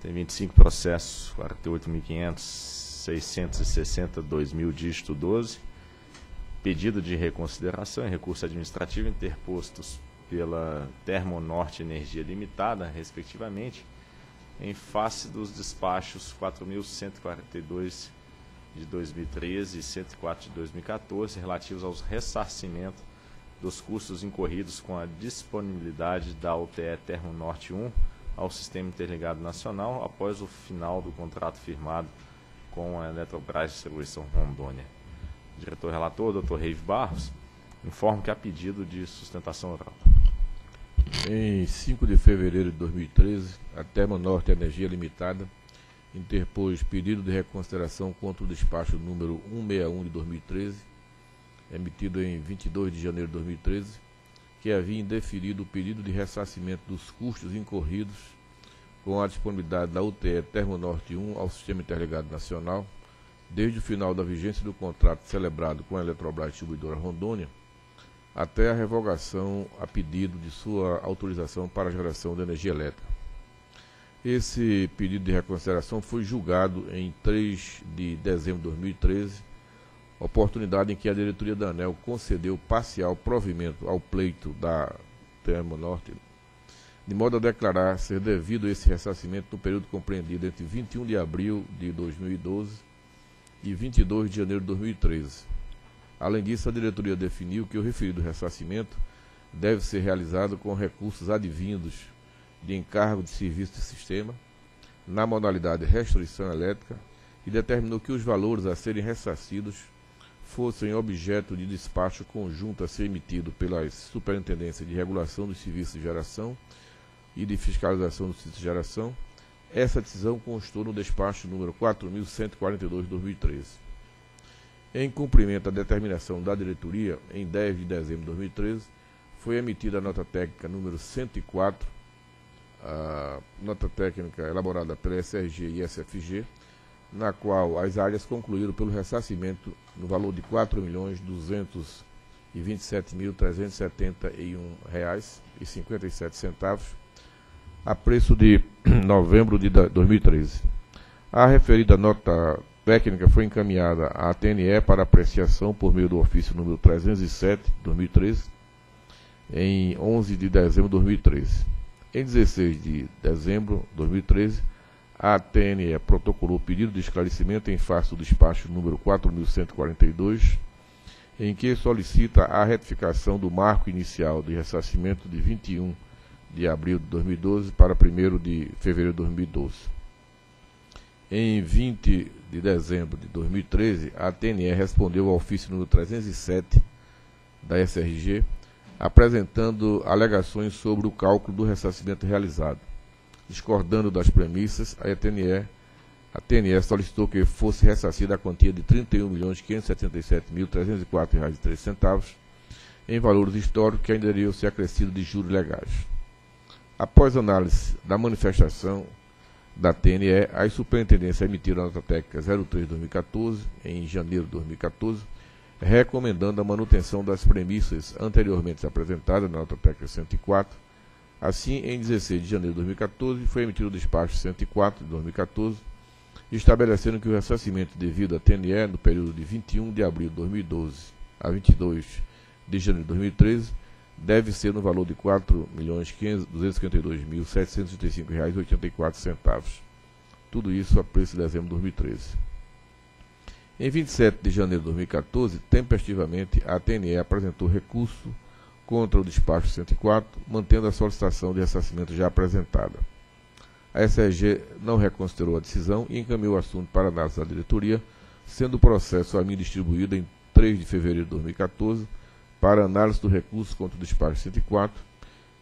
Tem 25 processos, 48.500, 2000 dígito 12. Pedido de reconsideração e recurso administrativo interpostos pela Termonorte Energia Limitada, respectivamente, em face dos despachos 4.142 de 2013 e 104 de 2014, relativos aos ressarcimentos dos custos incorridos com a disponibilidade da UTE Termonorte 1 ao Sistema Interligado Nacional após o final do contrato firmado com a Eletrobras Distribuição Rondônia. diretor relator, Dr. Reive Barros, informa que há pedido de sustentação oral. Em 5 de fevereiro de 2013, a Termonorte Energia Limitada interpôs pedido de reconsideração contra o despacho número 161 de 2013, emitido em 22 de janeiro de 2013, que havia indeferido o pedido de ressarcimento dos custos incorridos com a disponibilidade da UTE Termonorte 1 ao Sistema Interligado Nacional, desde o final da vigência do contrato celebrado com a Eletrobras Distribuidora Rondônia, até a revogação a pedido de sua autorização para a geração de energia elétrica. Esse pedido de reconsideração foi julgado em 3 de dezembro de 2013, oportunidade em que a diretoria da ANEL concedeu parcial provimento ao pleito da Termonorte, de modo a declarar ser devido esse ressarcimento no período compreendido entre 21 de abril de 2012 e 22 de janeiro de 2013. Além disso, a diretoria definiu que o referido ressarcimento deve ser realizado com recursos advindos de encargo de serviço de sistema, na modalidade restrição elétrica, e determinou que os valores a serem ressarcidos fossem objeto de despacho conjunto a ser emitido pela Superintendência de Regulação dos Serviços de Geração e de Fiscalização dos Serviços de Geração. Essa decisão constou no despacho número 4.142 de 2013. Em cumprimento da determinação da diretoria, em 10 de dezembro de 2013, foi emitida a nota técnica número 104, a nota técnica elaborada pela SRG e SFG, na qual as áreas concluíram pelo ressarcimento no valor de R$ 4.227.371,57 a preço de novembro de 2013. A referida nota técnica foi encaminhada à TNE para apreciação por meio do ofício número 307, 2013, em 11 de dezembro de 2013. Em 16 de dezembro de 2013, a TNE protocolou pedido de esclarecimento em face do despacho número 4142, em que solicita a retificação do marco inicial de ressarcimento de 21 de abril de 2012 para 1 de fevereiro de 2012. Em 20 de dezembro de 2013, a TNE respondeu ao ofício número 307 da SRG, apresentando alegações sobre o cálculo do ressarcimento realizado. Discordando das premissas, a TNE, a TNE solicitou que fosse ressarcida a quantia de R$ 31.577.304,03 em valores históricos que ainda iriam ser acrescidos de juros legais. Após análise da manifestação da TNE, as superintendências emitiram a nota técnica 03-2014, em janeiro de 2014, recomendando a manutenção das premissas anteriormente apresentadas na nota técnica 104, Assim, em 16 de janeiro de 2014, foi emitido o despacho 104 de 2014, estabelecendo que o ressarcimento devido à TNE no período de 21 de abril de 2012 a 22 de janeiro de 2013 deve ser no valor de R$ 4.252.735,84. Tudo isso a preço de dezembro de 2013. Em 27 de janeiro de 2014, tempestivamente, a TNE apresentou recurso contra o despacho 104, mantendo a solicitação de ressarcimento já apresentada. A SRG não reconsiderou a decisão e encaminhou o assunto para análise da diretoria, sendo o processo a mim distribuído em 3 de fevereiro de 2014 para análise do recurso contra o despacho 104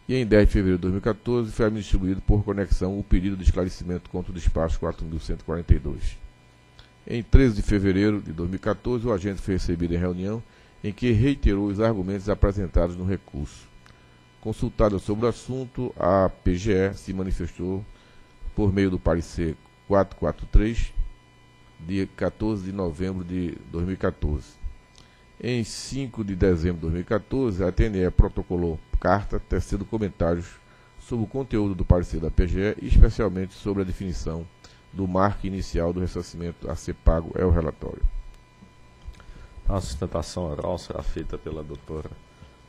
e em 10 de fevereiro de 2014 foi a mim distribuído por conexão o pedido de esclarecimento contra o despacho 4142. Em 13 de fevereiro de 2014, o agente foi recebido em reunião em que reiterou os argumentos apresentados no recurso. Consultada sobre o assunto, a PGE se manifestou por meio do parecer 443, de 14 de novembro de 2014. Em 5 de dezembro de 2014, a TNE protocolou carta tecendo comentários sobre o conteúdo do parecer da PGE especialmente sobre a definição do marco inicial do ressarcimento a ser pago é o relatório. A sustentação oral será feita pela doutora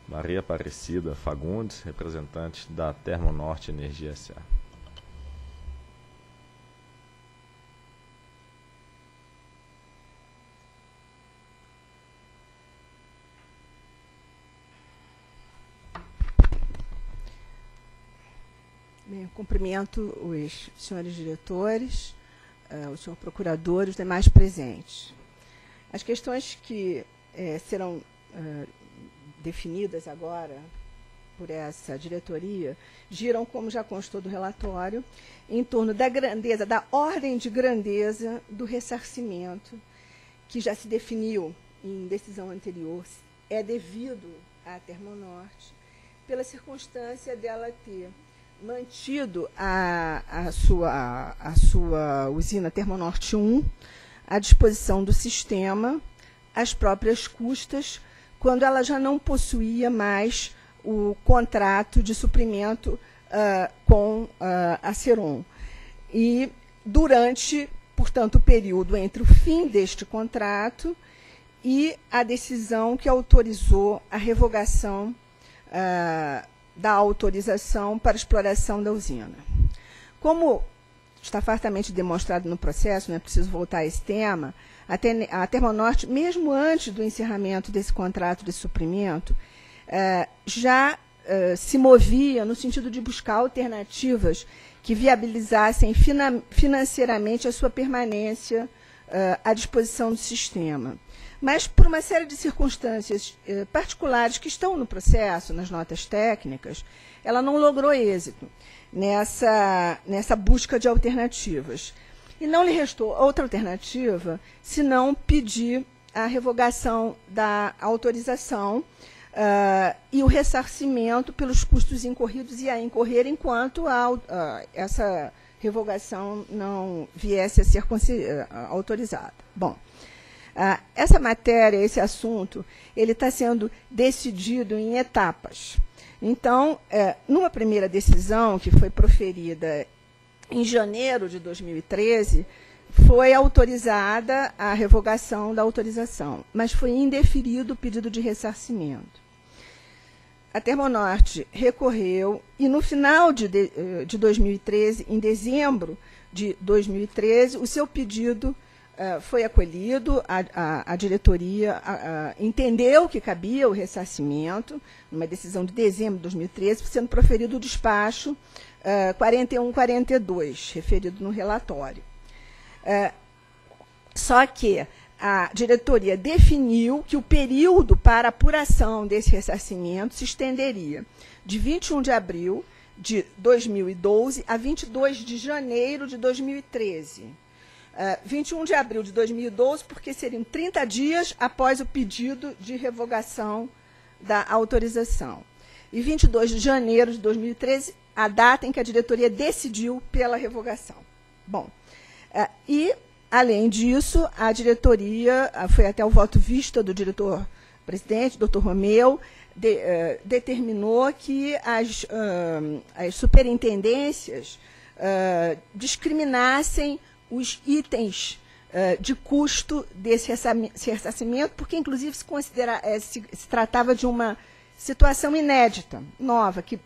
Maria Aparecida Fagundes, representante da Termonorte Energia S.A. Bem, cumprimento os senhores diretores, uh, o senhor procurador e os demais presentes. As questões que eh, serão uh, definidas agora por essa diretoria giram, como já constou do relatório, em torno da grandeza, da ordem de grandeza do ressarcimento, que já se definiu em decisão anterior, é devido à Termonorte, pela circunstância dela ter mantido a, a, sua, a sua usina Termonorte 1 à disposição do sistema, às próprias custas, quando ela já não possuía mais o contrato de suprimento uh, com uh, a Ceron. E durante, portanto, o período entre o fim deste contrato e a decisão que autorizou a revogação uh, da autorização para exploração da usina. Como está fartamente demonstrado no processo, não é preciso voltar a esse tema, a, Termonorte, mesmo antes do encerramento desse contrato de suprimento, eh, já eh, se movia no sentido de buscar alternativas que viabilizassem financeiramente a sua permanência eh, à disposição do sistema. Mas por uma série de circunstâncias particulares que estão no processo, nas notas técnicas, ela não logrou êxito nessa, nessa busca de alternativas. E não lhe restou outra alternativa senão pedir a revogação da autorização uh, e o ressarcimento pelos custos incorridos e a incorrer enquanto a, uh, essa revogação não viesse a ser uh, autorizada. Bom, ah, essa matéria, esse assunto, ele está sendo decidido em etapas. Então, é, numa primeira decisão que foi proferida em janeiro de 2013, foi autorizada a revogação da autorização, mas foi indeferido o pedido de ressarcimento. A Termonorte recorreu e, no final de, de, eh, de 2013, em dezembro de 2013, o seu pedido Uh, foi acolhido, a, a, a diretoria a, entendeu que cabia o ressarcimento, numa decisão de dezembro de 2013, sendo proferido o despacho uh, 4142, referido no relatório. Uh, só que a diretoria definiu que o período para apuração desse ressarcimento se estenderia de 21 de abril de 2012 a 22 de janeiro de 2013 uh, 21 de abril de 2012, porque seriam 30 dias após o pedido de revogação da autorização. E 22 de janeiro de 2013, a data em que a diretoria decidiu pela revogação. Bom, uh, e, além disso, a diretoria, uh, foi até o voto vista do diretor-presidente, doutor Romeu, de, determinou que as, as superintendências discriminassem os itens uh, de custo desse ressarcimento, porque, inclusive, se, considera, uh, se, se tratava de uma situação inédita, nova, que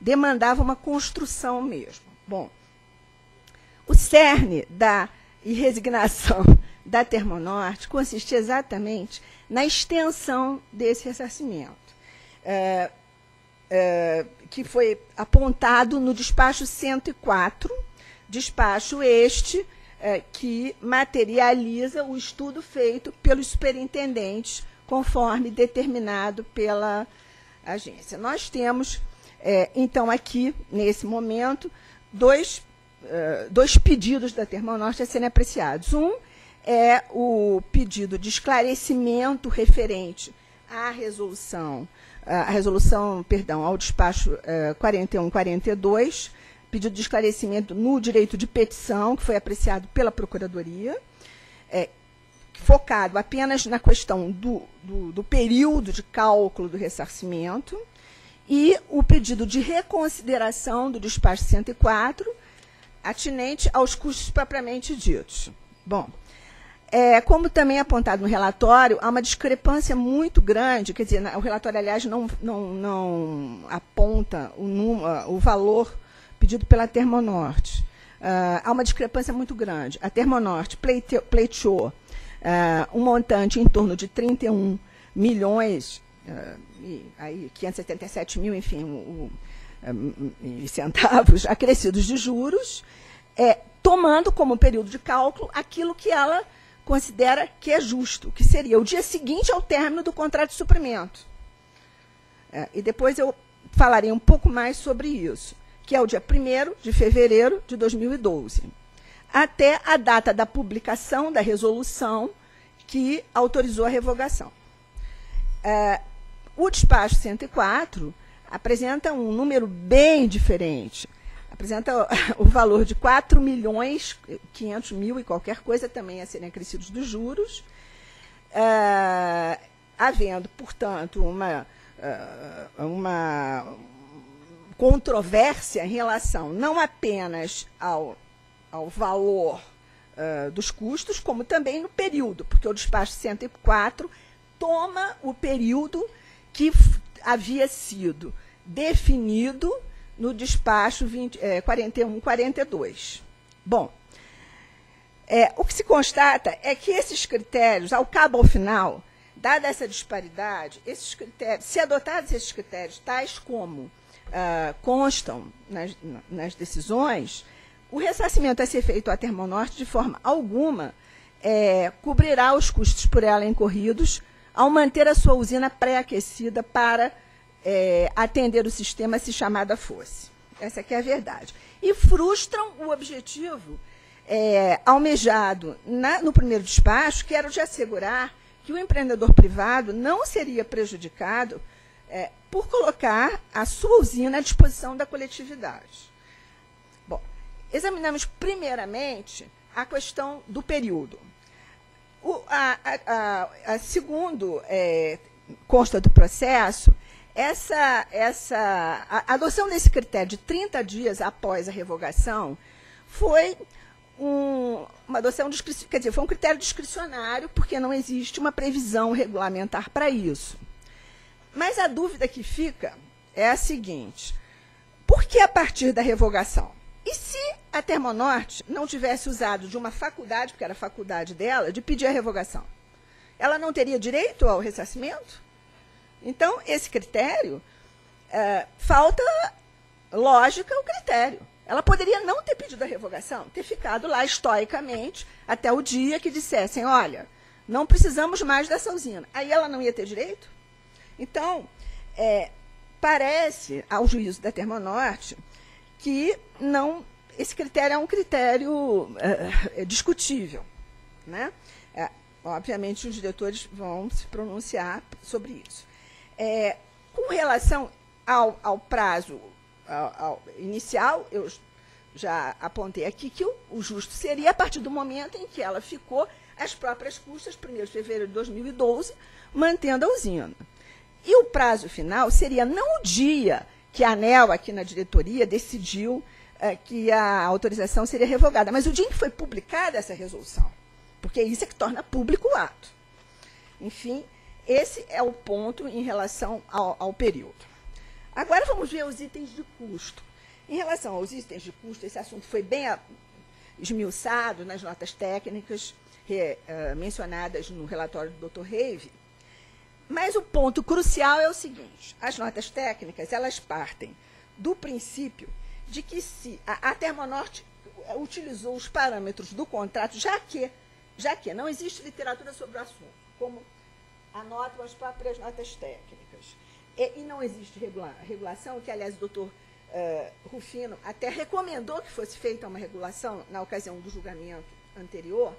demandava uma construção mesmo. Bom, o cerne da resignação da Termonorte consiste exatamente na extensão desse ressarcimento, é, que foi apontado no despacho 104, despacho este é, que materializa o estudo feito pelos superintendentes, conforme determinado pela agência. Nós temos, é, então, aqui, nesse momento, dois, uh, dois pedidos da Termonorte a serem apreciados. Um é o pedido de esclarecimento referente à resolução, a resolução, perdão, ao despacho uh, 4142, pedido de esclarecimento no direito de petição, que foi apreciado pela Procuradoria, é, focado apenas na questão do, do, do, período de cálculo do ressarcimento, e o pedido de reconsideração do despacho 104, atinente aos custos propriamente ditos. Bom, é, como também apontado no relatório, há uma discrepância muito grande, quer dizer, o relatório, aliás, não, não, não aponta o, o valor pedido pela Termonorte. Uh, há uma discrepância muito grande. A Termonorte pleiteou uh, um montante em torno de 31 milhões, uh, e aí 577 mil, enfim, o, o, centavos acrescidos de juros, é, tomando como período de cálculo aquilo que ela considera que é justo, que seria o dia seguinte ao término do contrato de suprimento. É, e depois eu falarei um pouco mais sobre isso, que é o dia 1 de fevereiro de 2012, até a data da publicação da resolução que autorizou a revogação. É, o despacho 104 apresenta um número bem diferente apresenta o valor de 4 milhões 500 mil e qualquer coisa também a serem acrescidos dos juros, uh, havendo, portanto, uma, uh, uma controvérsia em relação não apenas ao, ao valor uh, dos custos, como também no período, porque o despacho 104 toma o período que havia sido definido no despacho 20, é, 41, 42. Bom, é, o que se constata é que esses critérios, ao cabo ao final, dada essa disparidade, esses critérios, se adotados esses critérios, tais como uh, constam nas, nas, decisões, o ressarcimento a ser feito à Termonorte, de forma alguma, é, cobrirá os custos por ela incorridos ao manter a sua usina pré-aquecida para é, atender o sistema se chamada fosse. Essa é a verdade. E frustram o objetivo é, almejado na, no primeiro despacho, que era o de assegurar que o empreendedor privado não seria prejudicado é, por colocar a sua usina à disposição da coletividade. Bom, examinamos primeiramente a questão do período. O, a, a, a, segundo é, consta do processo, essa, essa, a adoção desse critério de 30 dias após a revogação foi um, uma adoção, quer dizer, foi um critério discricionário, porque não existe uma previsão regulamentar para isso. Mas a dúvida que fica é a seguinte: por que a partir da revogação? E se a Termonorte não tivesse usado de uma faculdade, porque era a faculdade dela, de pedir a revogação? Ela não teria direito ao ressarcimento? Então, esse critério, é, falta lógica o critério. Ela poderia não ter pedido a revogação, ter ficado lá estoicamente até o dia que dissessem, olha, não precisamos mais dessa usina. Aí ela não ia ter direito? Então, é, parece, ao juízo da Termonorte, que não esse critério é um critério é, é discutível. Né? É, obviamente, os diretores vão se pronunciar sobre isso. É, com relação ao, ao prazo ao, ao inicial, eu já apontei aqui que o, o, justo seria a partir do momento em que ela ficou às próprias custas, 1 de fevereiro de 2012, mantendo a usina. E o prazo final seria não o dia que a ANEL, aqui na diretoria, decidiu é, que a autorização seria revogada, mas o dia em que foi publicada essa resolução, porque isso é que torna público o ato. Enfim, esse é o ponto em relação ao, ao período. Agora vamos ver os itens de custo. Em relação aos itens de custo, esse assunto foi bem esmiuçado nas notas técnicas re, uh, mencionadas no relatório do Dr. Reive. Mas o ponto crucial é o seguinte: as notas técnicas elas partem do princípio de que se a, a Termonorte utilizou os parâmetros do contrato, já que, já que não existe literatura sobre o assunto, como anotam as próprias notas técnicas. E, e não existe regula regulação, que, aliás, o doutor uh, Rufino até recomendou que fosse feita uma regulação na ocasião do julgamento anterior.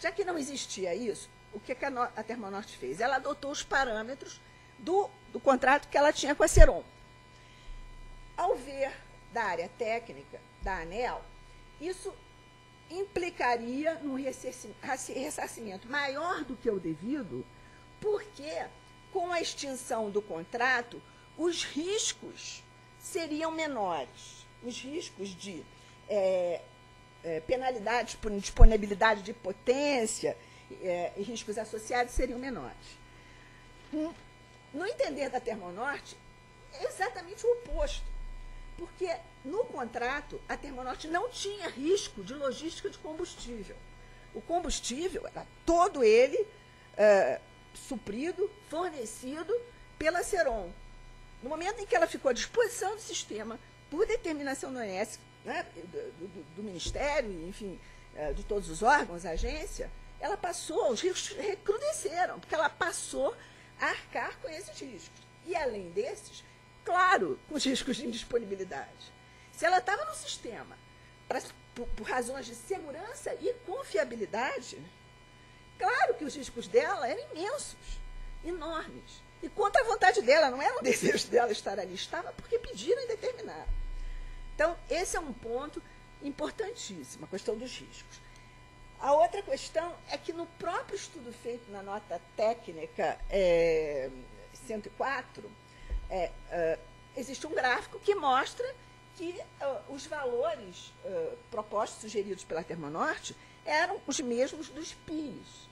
Já que não existia isso, o que, que a, a Termonorte fez? Ela adotou os parâmetros do, do contrato que ela tinha com a Seron. Ao ver da área técnica da ANEL, isso implicaria num ressarcimento maior do que o devido porque, com a extinção do contrato, os riscos seriam menores. Os riscos de é, é, penalidades por disponibilidade de potência é, e riscos associados seriam menores. No entender da Termonorte, é exatamente o oposto. Porque no contrato, a Termonorte não tinha risco de logística de combustível. O combustível era todo ele é, suprido, fornecido pela Ceron. No momento em que ela ficou à disposição do sistema, por determinação do ONS, né, do, do, do, Ministério, enfim, é, de todos os órgãos, a agência, ela passou, os riscos recrudesceram, porque ela passou a arcar com esses riscos. E, além desses, claro, com os riscos de indisponibilidade. Se ela estava no sistema pra, por, por razões de segurança e confiabilidade, claro que os riscos dela eram imensos, enormes. E contra a vontade dela, não era um desejo dela estar ali, estava porque pediram e determinaram. Então, esse é um ponto importantíssimo, a questão dos riscos. A outra questão é que no próprio estudo feito na nota técnica é, 104, é, é, existe um gráfico que mostra que uh, os valores uh, propostos, sugeridos pela Termonorte, eram os mesmos dos PIs,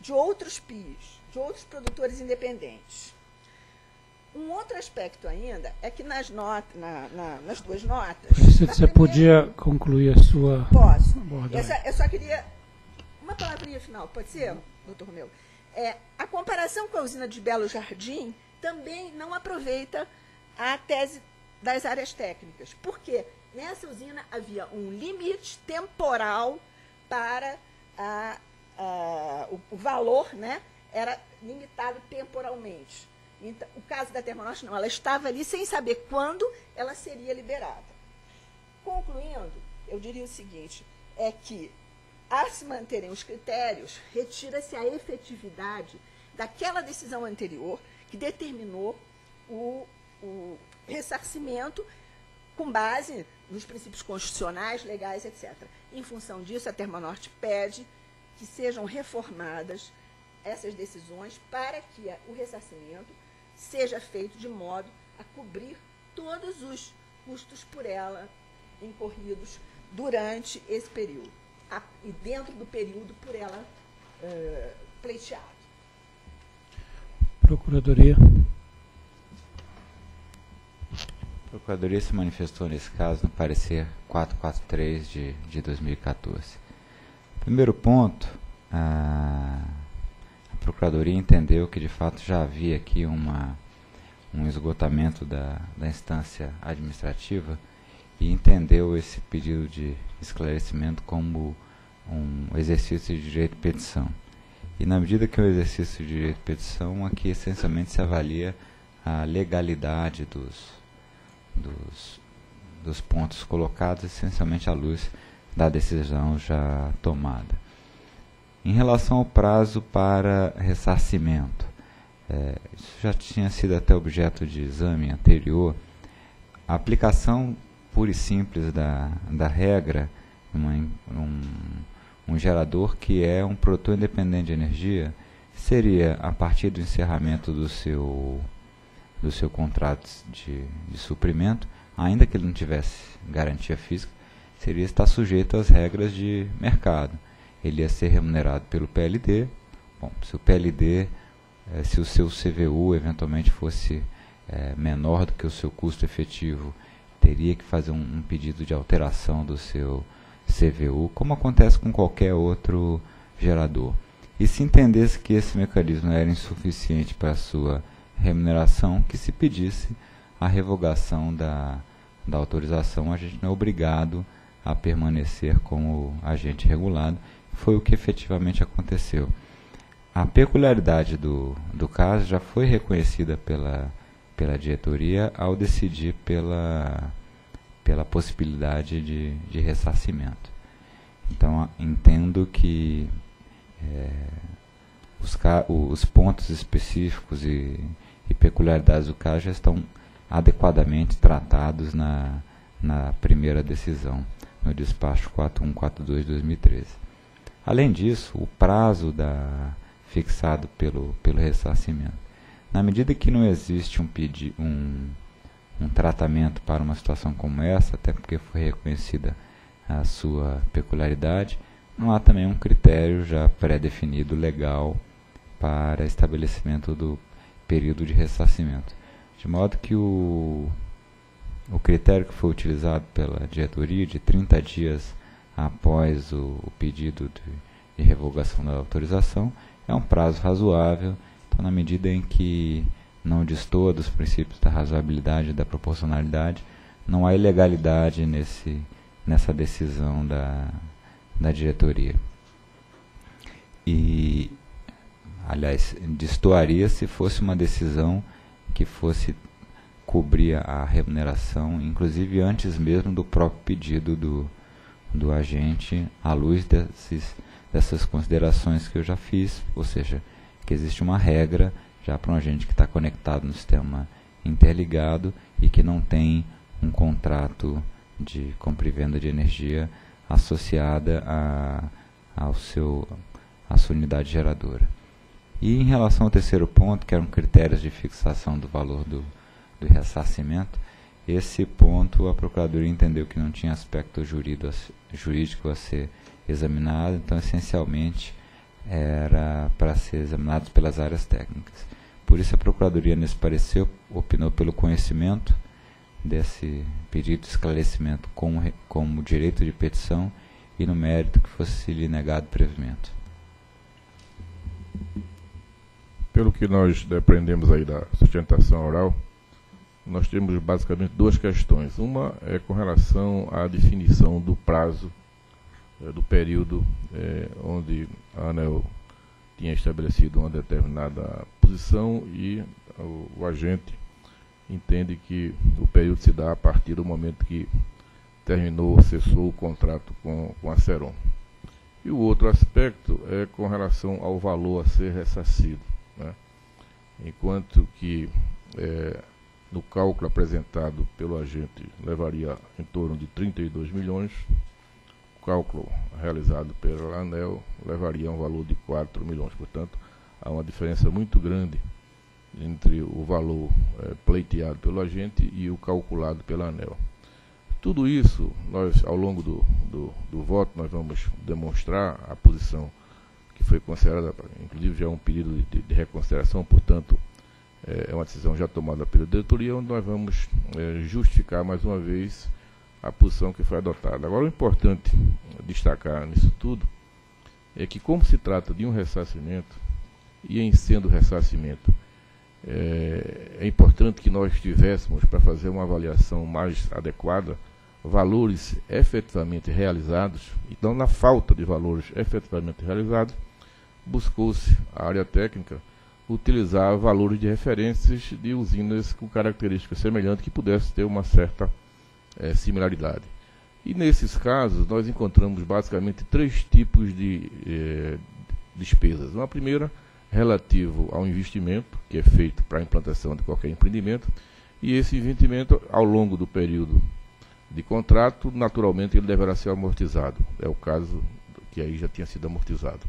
de outros PIs, de outros produtores independentes. Um outro aspecto ainda é que nas, na, na, nas duas notas. Você, você primeira, podia concluir a sua. Posso. Eu só, eu só queria. Uma palavrinha final, pode ser, doutor Romeu? É, a comparação com a usina de Belo Jardim também não aproveita a tese das áreas técnicas. Por quê? Nessa usina havia um limite temporal para a, a, o, o valor, né? Era limitado temporalmente. Então, o caso da Termonorte não, ela estava ali sem saber quando ela seria liberada. Concluindo, eu diria o seguinte, é que, a se manterem os critérios, retira-se a efetividade daquela decisão anterior que determinou o, o ressarcimento com base nos princípios constitucionais, legais, etc. Em função disso, a Termonorte pede que sejam reformadas essas decisões para que o ressarcimento seja feito de modo a cobrir todos os custos por ela incorridos durante esse período a, e dentro do período por ela uh, pleiteado. Procuradoria. A Procuradoria se manifestou nesse caso no parecer 443 de, de 2014. Primeiro ponto, a Procuradoria entendeu que de fato já havia aqui uma, um esgotamento da, da instância administrativa e entendeu esse pedido de esclarecimento como um exercício de direito de petição. E na medida que é um exercício de direito de petição, aqui essencialmente se avalia a legalidade dos, dos, dos pontos colocados, essencialmente à luz da decisão já tomada. Em relação ao prazo para ressarcimento, é, isso já tinha sido até objeto de exame anterior. A aplicação pura e simples da, da regra, uma, um, um gerador que é um produtor independente de energia, seria a partir do encerramento do seu, do seu contrato de, de suprimento, ainda que ele não tivesse garantia física, seria estar sujeito às regras de mercado ele ia ser remunerado pelo PLD. Bom, se o PLD, eh, se o seu CVU eventualmente fosse eh, menor do que o seu custo efetivo, teria que fazer um, um, pedido de alteração do seu CVU, como acontece com qualquer outro gerador. E se entendesse que esse mecanismo era insuficiente para a sua remuneração, que se pedisse a revogação da, da autorização, a gente não é obrigado a permanecer como agente regulado foi o que efetivamente aconteceu. A peculiaridade do, do caso já foi reconhecida pela, pela diretoria ao decidir pela, pela possibilidade de, de ressarcimento. Então, entendo que é, os, os pontos específicos e, e peculiaridades do caso já estão adequadamente tratados na, na primeira decisão, no despacho 4142-2013. Além disso, o prazo da, fixado pelo, pelo ressarcimento Na medida que não existe um, pedi um, um tratamento para uma situação como essa, até porque foi reconhecida a sua peculiaridade, não há também um critério já pré-definido legal para estabelecimento do período de ressarcimento. De modo que o, o critério que foi utilizado pela diretoria de 30 dias após o, o pedido de, de revogação da autorização é um prazo razoável, então na medida em que não destoa dos princípios da razoabilidade e da proporcionalidade, não há ilegalidade nesse, nessa decisão da, da diretoria. E, aliás, destoaria se fosse uma decisão que fosse cobrir a remuneração, inclusive antes mesmo do próprio pedido do, do agente, à luz desses, dessas considerações que eu já fiz, ou seja, que existe uma regra já para um agente que está conectado no sistema interligado e que não tem um contrato de compra e venda de energia associada a, ao seu, à sua unidade geradora. E em relação ao terceiro ponto, que eram critérios de fixação do valor do, do ressarcimento, esse ponto a Procuradoria entendeu que não tinha aspecto jurídico a ser examinado, então essencialmente era para ser examinado pelas áreas técnicas. Por isso, a Procuradoria, nesse parecer, opinou pelo conhecimento desse pedido de esclarecimento como, como direito de petição e no mérito que fosse lhe negado previmento. Pelo que nós depreendemos aí da sustentação oral, nós temos basicamente duas questões. Uma é com relação à definição do prazo, é, do período é, onde a ANEL tinha estabelecido uma determinada posição e o, o, agente entende que o período se dá a partir do momento que terminou, cessou o contrato com, com a Seron. E o outro aspecto é com relação ao valor a ser ressarcido. Né? Enquanto que é, no cálculo apresentado pelo agente levaria em torno de 32 milhões, cálculo realizado pela ANEL levaria a um valor de 4 milhões. Portanto, há uma diferença muito grande entre o valor é, pleiteado pelo agente e o calculado pela ANEL. Tudo isso, nós, ao longo do, do, do voto, nós vamos demonstrar a posição que foi considerada, inclusive já é um pedido de, de reconsideração, portanto, é, é uma decisão já tomada pela diretoria, onde nós vamos é, justificar mais uma vez a posição que foi adotada. Agora, o importante destacar nisso tudo é que, como se trata de um ressarcimento, e em sendo ressarcimento, é, é importante que nós tivéssemos, para fazer uma avaliação mais adequada, valores efetivamente realizados. Então, na falta de valores efetivamente realizados, buscou-se a área técnica utilizar valores de referências de usinas com características semelhantes que pudesse ter uma certa é, similaridade. E nesses casos, nós encontramos basicamente três tipos de é, despesas. Uma primeira, relativo ao investimento, que é feito para a implantação de qualquer empreendimento, e esse investimento, ao longo do período de contrato, naturalmente ele deverá ser amortizado. É o caso que aí já tinha sido amortizado.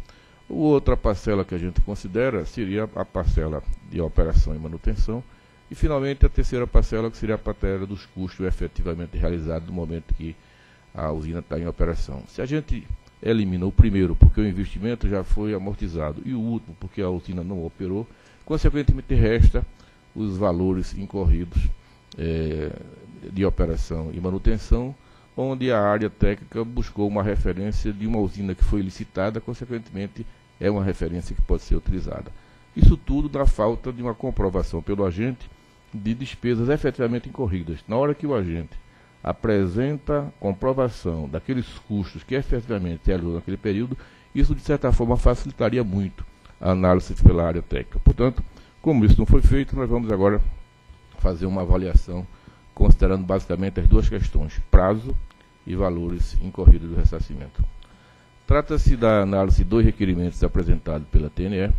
Outra parcela que a gente considera seria a parcela de operação e manutenção, e, finalmente, a terceira parcela, que seria a parcela dos custos efetivamente realizados no momento que a usina está em operação. Se a gente elimina o primeiro, porque o investimento já foi amortizado, e o último, porque a usina não operou, consequentemente resta os valores incorridos é, de operação e manutenção, onde a área técnica buscou uma referência de uma usina que foi licitada, consequentemente é uma referência que pode ser utilizada. Isso tudo na falta de uma comprovação pelo agente de despesas efetivamente incorridas. Na hora que o agente apresenta comprovação daqueles custos que efetivamente realizou naquele período, isso de certa forma facilitaria muito a análise pela área técnica. Portanto, como isso não foi feito, nós vamos agora fazer uma avaliação considerando basicamente as duas questões, prazo e valores incorridos do ressarcimento. Trata-se da análise de dois requerimentos apresentados pela TNE,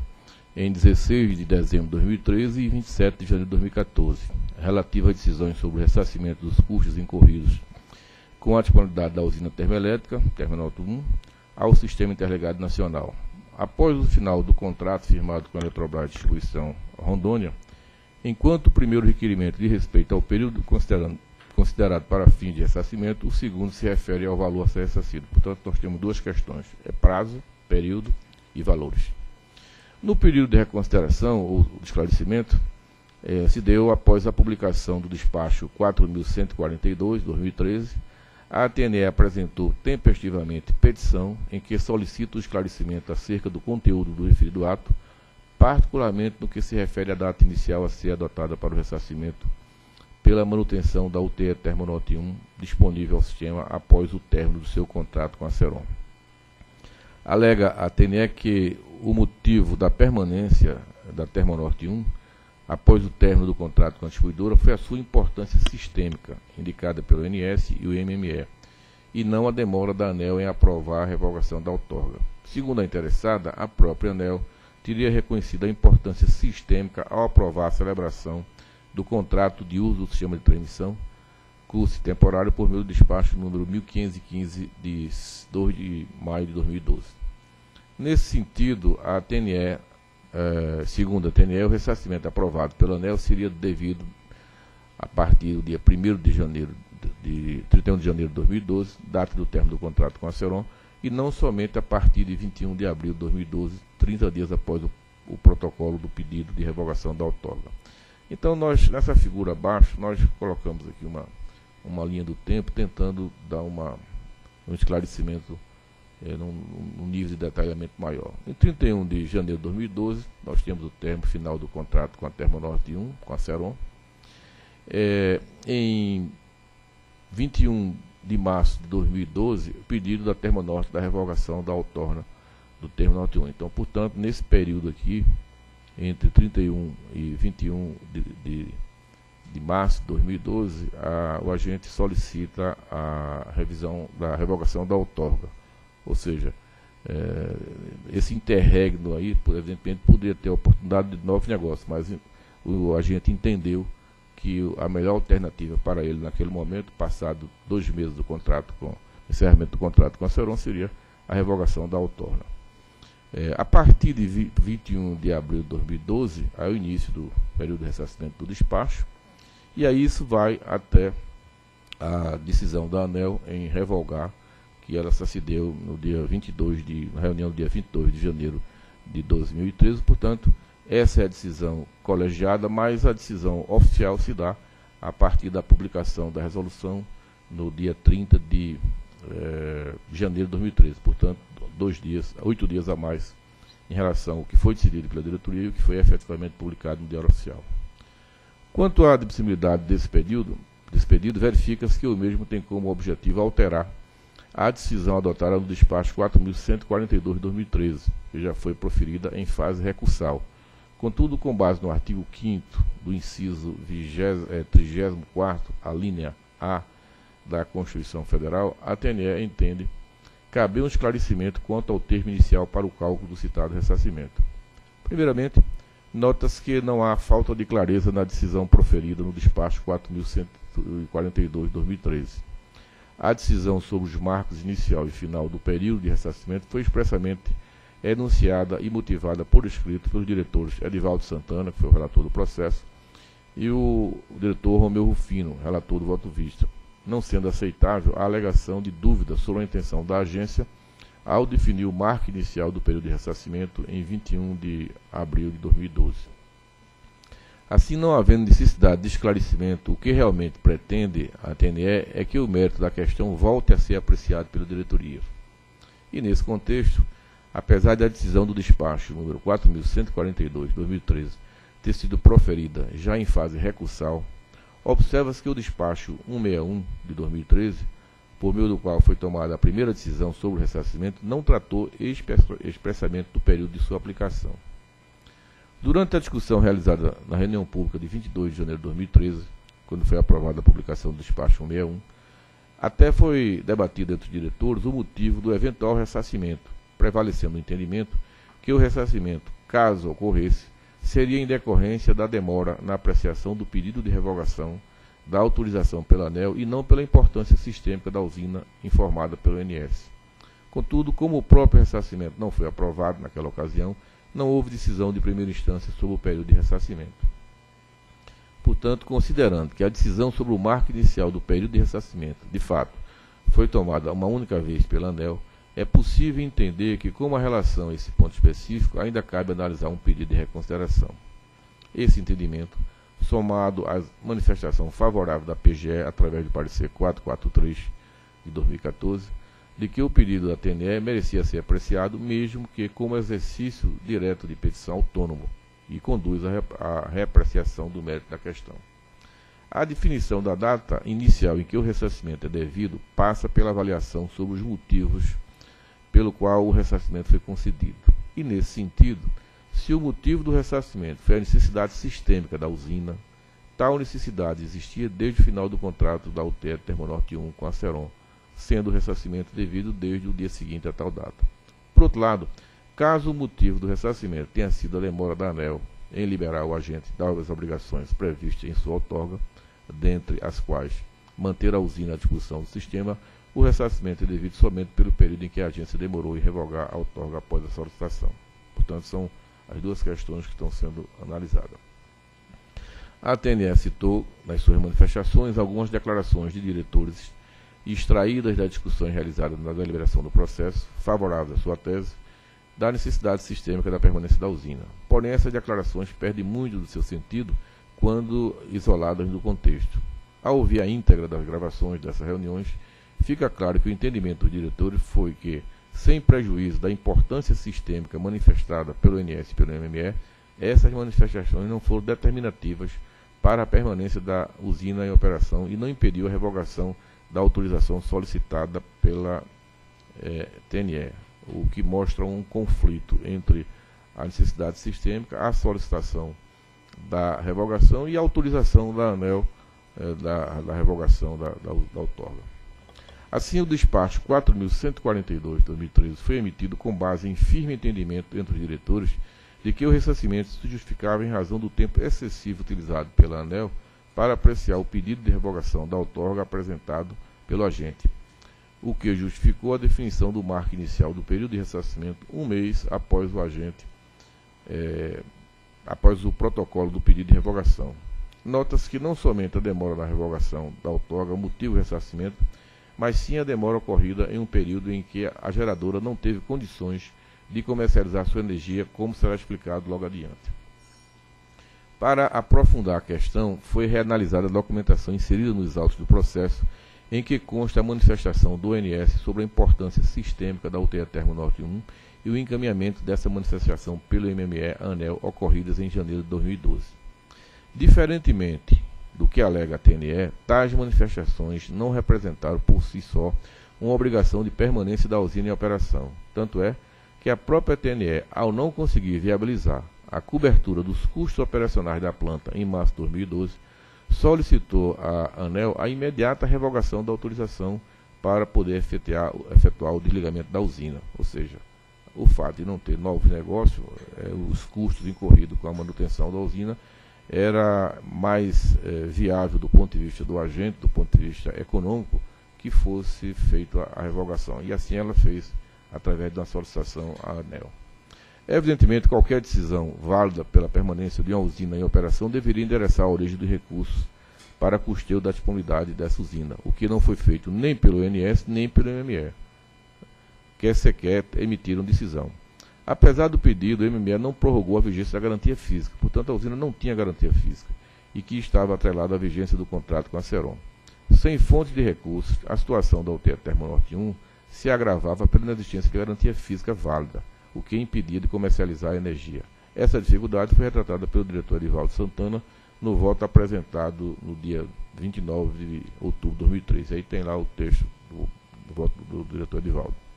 em 16 de dezembro de 2013 e 27 de janeiro de 2014, relativa a decisões sobre o ressarcimento dos custos incorridos com a disponibilidade da usina termoelétrica, Terminal 1, ao Sistema Interligado Nacional. Após o final do contrato firmado com a Eletrobras Distribuição Rondônia, Enquanto o primeiro requerimento diz respeito ao período considerado para fim de ressarcimento, o segundo se refere ao valor a ser ressarcido. Portanto, nós temos duas questões: é prazo, período e valores. No período de reconsideração ou de esclarecimento, eh, se deu após a publicação do despacho 4.142, 2013, a ATNE apresentou tempestivamente petição em que solicita o esclarecimento acerca do conteúdo do referido ato, particularmente no que se refere à data inicial a ser adotada para o ressarcimento pela manutenção da UTE Termonorte 1 disponível ao sistema após o término do seu contrato com a Ceron. Alega a ATNE que o motivo da permanência da Termonorte 1 após o término do contrato com a distribuidora foi a sua importância sistêmica, indicada pelo INS e o MME, e não a demora da ANEL em aprovar a revogação da outorga. Segundo a interessada, a própria ANEL teria reconhecido a importância sistêmica ao aprovar a celebração do contrato de uso do sistema de transmissão, curso temporário por meio do despacho número 1515 de 2 de maio de 2012. Nesse sentido, a TNE eh, segundo a TNE, o ressarcimento aprovado pela ANEL seria devido a partir do dia 1 de janeiro de, de 31 de janeiro de 2012, data do término do contrato com a Ceron, e não somente a partir de 21 de abril de 2012, 30 dias após o, o protocolo do pedido de revogação da outorga. Então, nós, nessa figura abaixo, nós colocamos aqui uma, uma linha do tempo, tentando dar uma, um esclarecimento é, num, num, nível de detalhamento maior. Em 31 de janeiro de 2012, nós temos o termo final do contrato com a Termonorte 1, com a Ceron. É, em 21 de março de 2012, o pedido da Termonorte da revogação da outorna do Termonorte 1. Então, portanto, nesse período aqui, entre 31 e 21 de, de, de março de 2012, a, o agente solicita a revisão da revogação da outorga ou seja, é, esse interregno aí, evidentemente, poderia ter a oportunidade de novos negócios, mas o agente entendeu que a melhor alternativa para ele naquele momento, passado dois meses do contrato com encerramento do contrato com a Ceron, seria a revogação da outorna. É, a partir de 20, 21 de abril de 2012, é o início do período de ressarcimento do despacho, e aí isso vai até a decisão da ANEL em revogar que ela só se deu no dia 22 de, na reunião do dia 22 de janeiro de 2013, portanto, essa é a decisão colegiada, mas a decisão oficial se dá a partir da publicação da resolução no dia 30 de eh, janeiro de 2013, portanto, dois dias, oito dias a mais em relação ao que foi decidido pela diretoria e o que foi efetivamente publicado no Diário Oficial. Quanto à admissibilidade desse período, desse pedido, verifica-se que o mesmo tem como objetivo alterar a decisão adotada no despacho 4.142 de 2013, que já foi proferida em fase recursal. Contudo, com base no artigo 5 do inciso 34, é, a linha A da Constituição Federal, a TNE entende caber um esclarecimento quanto ao termo inicial para o cálculo do citado ressarcimento. Primeiramente, nota-se que não há falta de clareza na decisão proferida no despacho 4.142 de 2013 a decisão sobre os marcos inicial e final do período de ressarcimento foi expressamente enunciada e motivada por escrito pelos diretores Edivaldo Santana, que foi o relator do processo, e o, diretor Romeu Rufino, relator do voto vista, não sendo aceitável a alegação de dúvida sobre a intenção da agência ao definir o marco inicial do período de ressarcimento em 21 de abril de 2012. Assim, não havendo necessidade de esclarecimento, o que realmente pretende a TNE é que o mérito da questão volte a ser apreciado pela diretoria. E nesse contexto, apesar da decisão do despacho número 4142 de 2013 ter sido proferida já em fase recursal, observa-se que o despacho 161 de 2013, por meio do qual foi tomada a primeira decisão sobre o ressarcimento, não tratou expressamente do período de sua aplicação. Durante a discussão realizada na reunião pública de 22 de janeiro de 2013, quando foi aprovada a publicação do despacho 161, até foi debatido entre os diretores o motivo do eventual ressarcimento, prevalecendo o entendimento que o ressarcimento, caso ocorresse, seria em decorrência da demora na apreciação do pedido de revogação da autorização pela ANEL e não pela importância sistêmica da usina informada pelo INS. Contudo, como o próprio ressarcimento não foi aprovado naquela ocasião, não houve decisão de primeira instância sobre o período de ressarcimento. portanto, considerando que a decisão sobre o marco inicial do período de ressarcimento, de fato, foi tomada uma única vez pela ANEL, é possível entender que, como a relação a esse ponto específico, ainda cabe analisar um pedido de reconsideração. Esse entendimento, somado à manifestação favorável da PGE através do parecer 443 de 2014, de que o pedido da TNE merecia ser apreciado, mesmo que como exercício direto de petição autônomo, e conduz à reapreciação do mérito da questão. A definição da data inicial em que o ressarcimento é devido passa pela avaliação sobre os motivos pelo qual o ressarcimento foi concedido. E, nesse sentido, se o motivo do ressarcimento foi a necessidade sistêmica da usina, tal necessidade existia desde o final do contrato da UTE Termonorte 1 com a Ceron, sendo o ressarcimento devido desde o dia seguinte a tal data. Por outro lado, caso o motivo do ressarcimento tenha sido a demora da ANEL em liberar o agente das obrigações previstas em sua outorga, dentre as quais manter a usina à disposição do sistema, o ressarcimento é devido somente pelo período em que a agência demorou em revogar a outorga após a solicitação. Portanto, são as duas questões que estão sendo analisadas. A TNE citou, nas suas manifestações, algumas declarações de diretores extraídas das discussões realizadas na deliberação do processo, favoráveis à sua tese, da necessidade sistêmica da permanência da usina. Porém, essas declarações perdem muito do seu sentido quando isoladas do contexto. Ao ouvir a íntegra das gravações dessas reuniões, fica claro que o entendimento dos diretores foi que, sem prejuízo da importância sistêmica manifestada pelo INS e pelo MME, essas manifestações não foram determinativas para a permanência da usina em operação e não impediu a revogação da autorização solicitada pela é, TNE, o que mostra um conflito entre a necessidade sistêmica, a solicitação da revogação e a autorização da ANEL é, da, da, revogação da, da, da. Assim, o despacho 4.142 de 2013 foi emitido com base em firme entendimento entre os diretores de que o ressarcimento se justificava em razão do tempo excessivo utilizado pela ANEL para apreciar o pedido de revogação da outorga apresentado pelo agente, o que justificou a definição do marco inicial do período de ressarcimento um mês após o agente, é, após o protocolo do pedido de revogação. Nota-se que não somente a demora na revogação da outorga motiva o ressarcimento, mas sim a demora ocorrida em um período em que a geradora não teve condições de comercializar sua energia, como será explicado logo adiante. Para aprofundar a questão, foi reanalisada a documentação inserida nos autos do processo, em que consta a manifestação do ONS sobre a importância sistêmica da UTE Termo Norte 1 e o encaminhamento dessa manifestação pelo MME ANEL ocorridas em janeiro de 2012. Diferentemente do que alega a TNE, tais manifestações não representaram por si só uma obrigação de permanência da usina em operação. Tanto é que a própria TNE, ao não conseguir viabilizar a cobertura dos custos operacionais da planta em março de 2012, solicitou à ANEL a imediata revogação da autorização para poder efetuar, efetuar o desligamento da usina. Ou seja, o fato de não ter novos negócios, é, os custos incorridos com a manutenção da usina, era mais é, viável do ponto de vista do agente, do ponto de vista econômico, que fosse feita a revogação. E assim ela fez através uma solicitação à ANEL. Evidentemente, qualquer decisão válida pela permanência de uma usina em operação deveria endereçar a origem dos recursos para custeio da disponibilidade dessa usina, o que não foi feito nem pelo INS nem pelo MME, que sequer emitiram decisão. Apesar do pedido, o MME não prorrogou a vigência da garantia física, portanto a usina não tinha garantia física e que estava atrelada à vigência do contrato com a Ceron. Sem fonte de recursos, a situação da UTE Termonorte 1 se agravava pela inexistência de garantia física válida, o que impedia de comercializar a energia. Essa dificuldade foi retratada pelo diretor Edivaldo Santana no voto apresentado no dia 29 de outubro de 2003. Aí tem lá o texto do, do voto do diretor Edivaldo.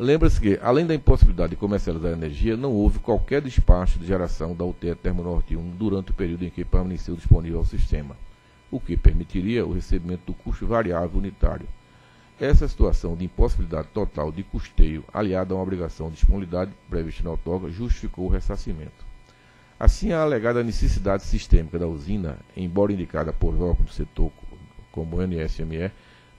Lembra-se que, além da impossibilidade de comercializar a energia, não houve qualquer despacho de geração da UTE Termonorte 1 durante o período em que permaneceu disponível ao sistema, o que permitiria o recebimento do custo variável unitário, essa situação de impossibilidade total de custeio, aliada a uma obrigação de disponibilidade prevista na outorga, justificou o ressarcimento. Assim, a alegada necessidade sistêmica da usina, embora indicada por órgãos do setor como o NSME,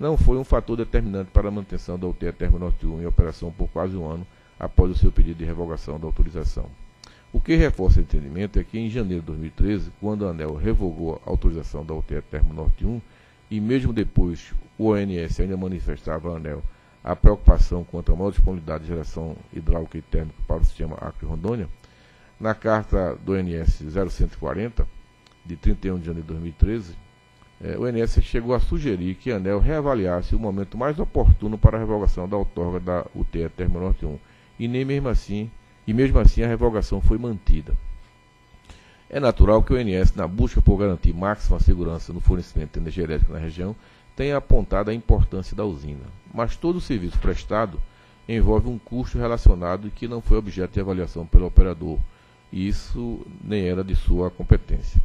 não foi um fator determinante para a manutenção da UTE Termo Norte 1 em operação por quase um ano após o seu pedido de revogação da autorização. O que reforça o entendimento é que em janeiro de 2013, quando a ANEL revogou a autorização da UTE Termo Norte 1, e mesmo depois o ONS ainda manifestava a ANEL a preocupação quanto à maior disponibilidade de geração hidráulica e térmica para o sistema Acre-Rondônia, na carta do ONS 0140, de 31 de janeiro de 2013, eh, o ONS chegou a sugerir que a ANEL reavaliasse o momento mais oportuno para a revogação da outorga da UTE Termo Norte 1, e nem mesmo assim, e mesmo assim a revogação foi mantida. É natural que o ONS, na busca por garantir máxima segurança no fornecimento de energia elétrica na região, tenha apontado a importância da usina. Mas todo o serviço prestado envolve um custo relacionado que não foi objeto de avaliação pelo operador, e isso nem era de sua competência.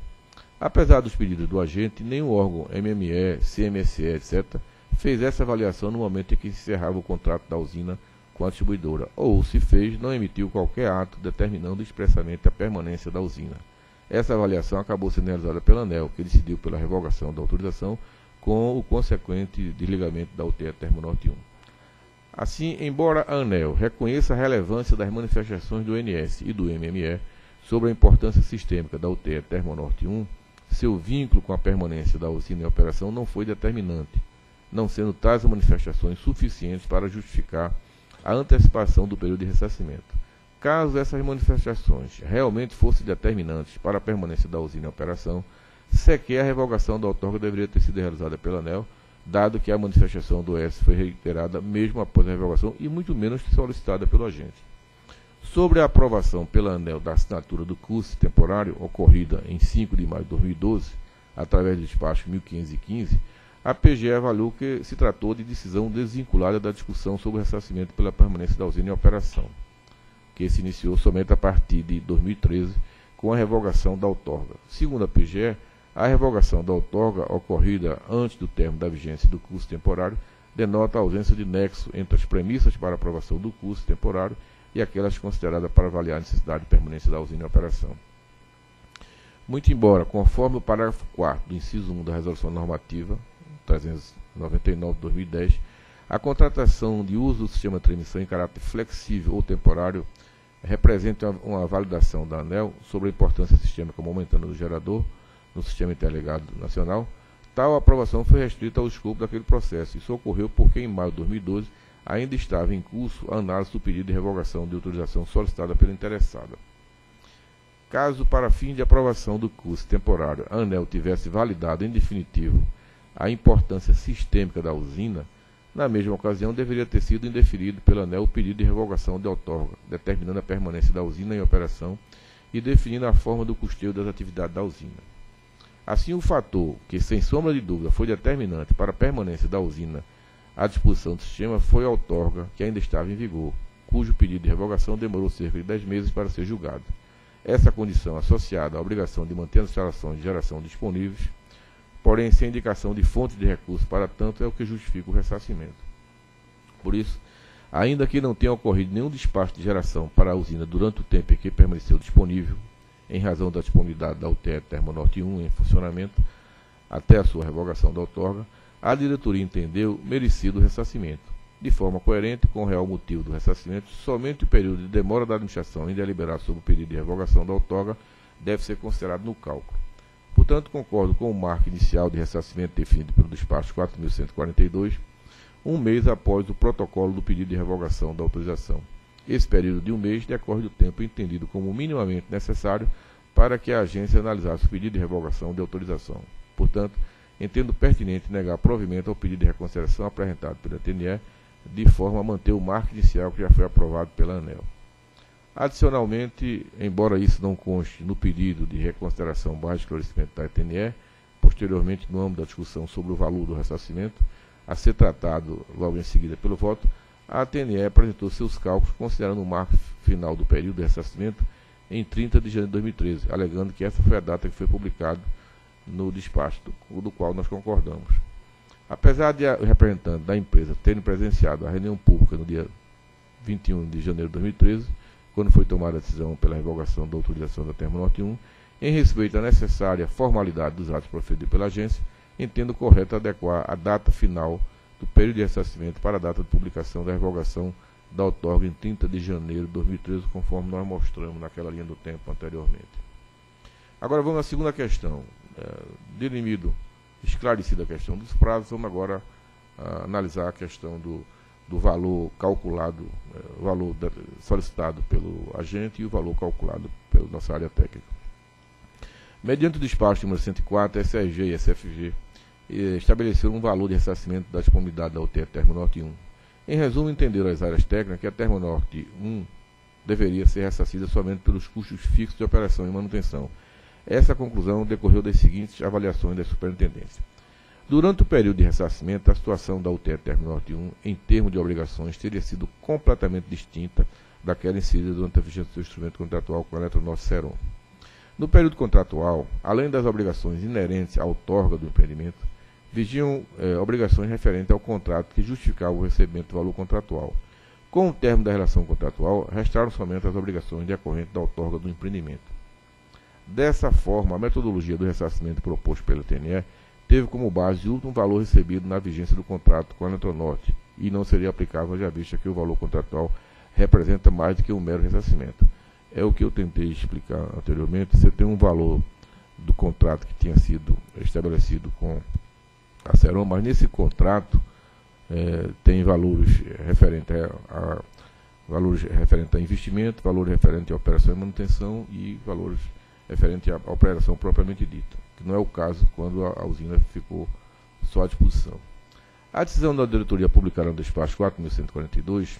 Apesar dos pedidos do agente, nenhum órgão MME, CMSE, etc., fez essa avaliação no momento em que se encerrava o contrato da usina com a distribuidora, ou, se fez, não emitiu qualquer ato determinando expressamente a permanência da usina. Essa avaliação acabou sendo realizada pela ANEL, que decidiu pela revogação da autorização com o consequente desligamento da UTE Termonorte 1. Assim, embora a ANEL reconheça a relevância das manifestações do INS e do MME sobre a importância sistêmica da UTE Termonorte 1, seu vínculo com a permanência da usina em operação não foi determinante, não sendo tais manifestações suficientes para justificar a antecipação do período de ressarcimento. Caso essas manifestações realmente fossem determinantes para a permanência da usina em operação, sequer a revogação da outorga deveria ter sido realizada pela ANEL, dado que a manifestação do S foi reiterada mesmo após a revogação e muito menos solicitada pelo agente. Sobre a aprovação pela ANEL da assinatura do curso temporário, ocorrida em 5 de maio de 2012, através do despacho 1515, a PGE avaliou que se tratou de decisão desvinculada da discussão sobre o ressarcimento pela permanência da usina em operação que se iniciou somente a partir de 2013 com a revogação da outorga. Segundo a PGE, a revogação da outorga ocorrida antes do termo da vigência do curso temporário denota a ausência de nexo entre as premissas para aprovação do curso temporário e aquelas consideradas para avaliar a necessidade de permanência da usina em operação. Muito embora, conforme o parágrafo 4 do inciso 1 da Resolução Normativa 399-2010, a contratação de uso do sistema de transmissão em caráter flexível ou temporário representa uma validação da ANEL sobre a importância sistêmica momentânea do gerador no sistema interligado nacional, tal aprovação foi restrita ao escopo daquele processo. Isso ocorreu porque, em maio de 2012, ainda estava em curso a análise do pedido de revogação de autorização solicitada pela interessada. Caso, para fim de aprovação do curso temporário, a ANEL tivesse validado em definitivo a importância sistêmica da usina, na mesma ocasião, deveria ter sido indeferido pela ANEL o pedido de revogação de outorga, determinando a permanência da usina em operação e definindo a forma do custeio das atividades da usina. Assim, o fator que, sem sombra de dúvida, foi determinante para a permanência da usina à disposição do sistema foi a outorga, que ainda estava em vigor, cujo pedido de revogação demorou cerca de 10 meses para ser julgado. Essa condição, associada à obrigação de manter as instalações de geração disponíveis, porém sem indicação de fonte de recursos para tanto, é o que justifica o ressarcimento. Por isso, ainda que não tenha ocorrido nenhum despacho de geração para a usina durante o tempo em que permaneceu disponível, em razão da disponibilidade da UTE Termonorte 1 em funcionamento, até a sua revogação da outorga, a diretoria entendeu merecido o ressarcimento. De forma coerente com o real motivo do ressarcimento, somente o período de demora da administração em deliberar sobre o pedido de revogação da outorga deve ser considerado no cálculo. Portanto, concordo com o marco inicial de ressarcimento definido pelo despacho 4.142, um mês após o protocolo do pedido de revogação da autorização. Esse período de um mês decorre do tempo entendido como minimamente necessário para que a agência analisasse o pedido de revogação de autorização. Portanto, entendo pertinente negar provimento ao pedido de reconsideração apresentado pela TNE, de forma a manter o marco inicial que já foi aprovado pela ANEL. Adicionalmente, embora isso não conste no pedido de reconsideração de esclarecimento da ETNE, posteriormente no âmbito da discussão sobre o valor do ressarcimento, a ser tratado logo em seguida pelo voto, a ATNE apresentou seus cálculos considerando o marco final do período de ressarcimento em 30 de janeiro de 2013, alegando que essa foi a data que foi publicado no despacho do, do qual nós concordamos. Apesar de o representante da empresa terem presenciado a reunião pública no dia 21 de janeiro de 2013, quando foi tomada a decisão pela revogação da autorização da Termonorte 1, em respeito à necessária formalidade dos atos proferidos pela agência, entendo correto adequar a data final do período de ressarcimento para a data de publicação da revogação da outorga em 30 de janeiro de 2013, conforme nós mostramos naquela linha do tempo anteriormente. Agora vamos à segunda questão. É, esclarecida a questão dos prazos, vamos agora a, analisar a questão do, do valor calculado, é, o valor solicitado pelo agente e o valor calculado pela nossa área técnica. Mediante o despacho número 104, a SRG e SFG estabeleceram um valor de ressarcimento da disponibilidade da UTE Termonorte 1. Em resumo, entenderam as áreas técnicas que a Termonorte 1 deveria ser ressarcida somente pelos custos fixos de operação e manutenção. Essa conclusão decorreu das seguintes avaliações da superintendência. Durante o período de ressarcimento, a situação da UTE Termonorte 1, em termos de obrigações, teria sido completamente distinta daquela inserida durante a vigência do instrumento contratual com a Eletronorte Seron. No período contratual, além das obrigações inerentes à outorga do empreendimento, vigiam eh, obrigações referentes ao contrato que justificavam o recebimento do valor contratual. Com o termo da relação contratual, restaram somente as obrigações decorrentes da outorga do empreendimento. Dessa forma, a metodologia do ressarcimento proposto pela TNE teve como base o último valor recebido na vigência do contrato com a Eletronorte e não seria aplicável, já vista que o valor contratual representa mais do que um mero ressarcimento. É o que eu tentei explicar anteriormente. Você tem um valor do contrato que tinha sido estabelecido com mas nesse contrato é, tem valores referentes a, a valores referentes a investimento, valores referentes a operação e manutenção e valores referentes à operação propriamente dita, que não é o caso quando a, a usina ficou só à disposição. A decisão da diretoria publicada no despacho 4.142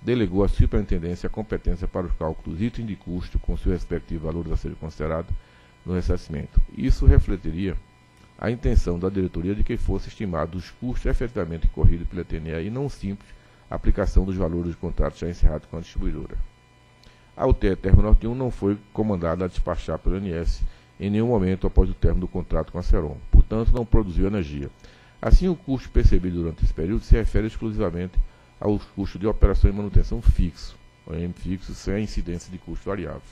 delegou à superintendência a competência para os cálculos item de custo com seus respectivos valores a serem considerados no ressarcimento. Isso refletiria a intenção da diretoria de que fosse estimado os custos efetivamente corridos pela TNE e não simples aplicação dos valores do contrato já encerrado com a distribuidora. A UTE Termonorte 1 não foi comandada a despachar pelo ANS em nenhum momento após o término do contrato com a Ceron, portanto não produziu energia. Assim, o custo percebido durante esse período se refere exclusivamente aos custos de operação e manutenção fixo, OM fixo, sem incidência de custo variável.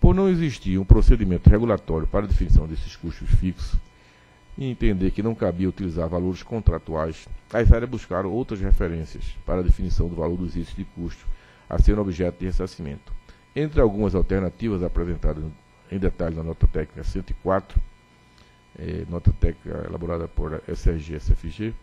Por não existir um procedimento regulatório para definição desses custos fixos, e entender que não cabia utilizar valores contratuais, as áreas buscaram outras referências para a definição do valor dos itens de custo a ser objeto de ressarcimento. Entre algumas alternativas apresentadas em detalhe na nota técnica 104, eh, nota técnica elaborada por SRG e SFG,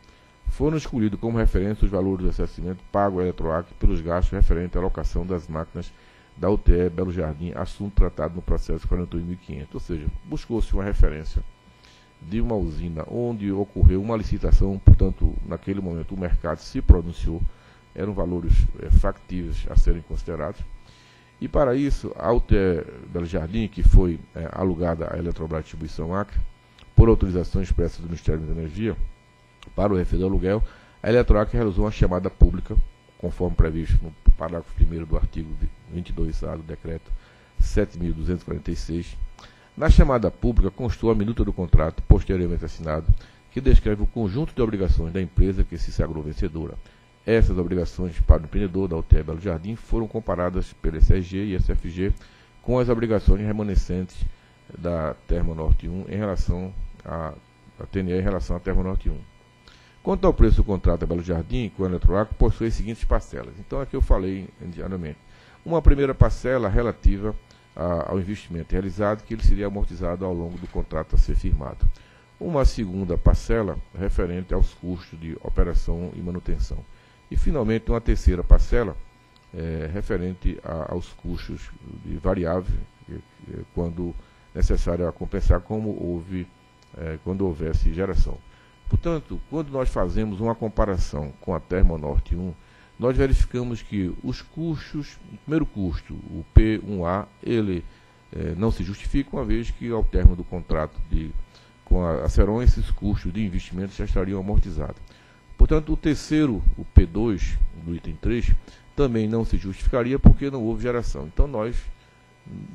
foram escolhidos como referência os valores do ressarcimento pago à Eletroac pelos gastos referentes à alocação das máquinas da UTE Belo Jardim, assunto tratado no processo 41.500. Ou seja, buscou-se uma referência de uma usina onde ocorreu uma licitação, portanto, naquele momento o mercado se pronunciou, eram valores é, factíveis a serem considerados. E para isso, a UTE Belo Jardim, que foi é, alugada à Eletrobras Distribuição Acre, por autorização expressa do Ministério da Energia, para o referido aluguel, a Eletroacre realizou uma chamada pública, conforme previsto no parágrafo 1 do artigo 22A do decreto 7.246, na chamada pública constou a minuta do contrato, posteriormente assinado, que descreve o conjunto de obrigações da empresa que se sagrou vencedora. Essas obrigações para o empreendedor da UTE Belo Jardim foram comparadas pela SRG e SFG com as obrigações remanescentes da Termonorte 1 em relação à a TNE em relação à Termonorte 1. Quanto ao preço do contrato da Belo Jardim com a Eletroac, possui as seguintes parcelas. Então, aqui eu falei indianamente. Uma primeira parcela relativa a, ao investimento realizado, que ele seria amortizado ao longo do contrato a ser firmado. Uma segunda parcela referente aos custos de operação e manutenção. E, finalmente, uma terceira parcela é, referente a, aos custos de variável, quando necessário a compensar, como houve, é, quando houvesse geração. Portanto, quando nós fazemos uma comparação com a Termonorte 1, nós verificamos que os custos, o primeiro custo, o P1A, ele eh, não se justifica, uma vez que ao término do contrato de, com a, a esses custos de investimento já estariam amortizados. Portanto, o terceiro, o P2, do item 3, também não se justificaria porque não houve geração. Então, nós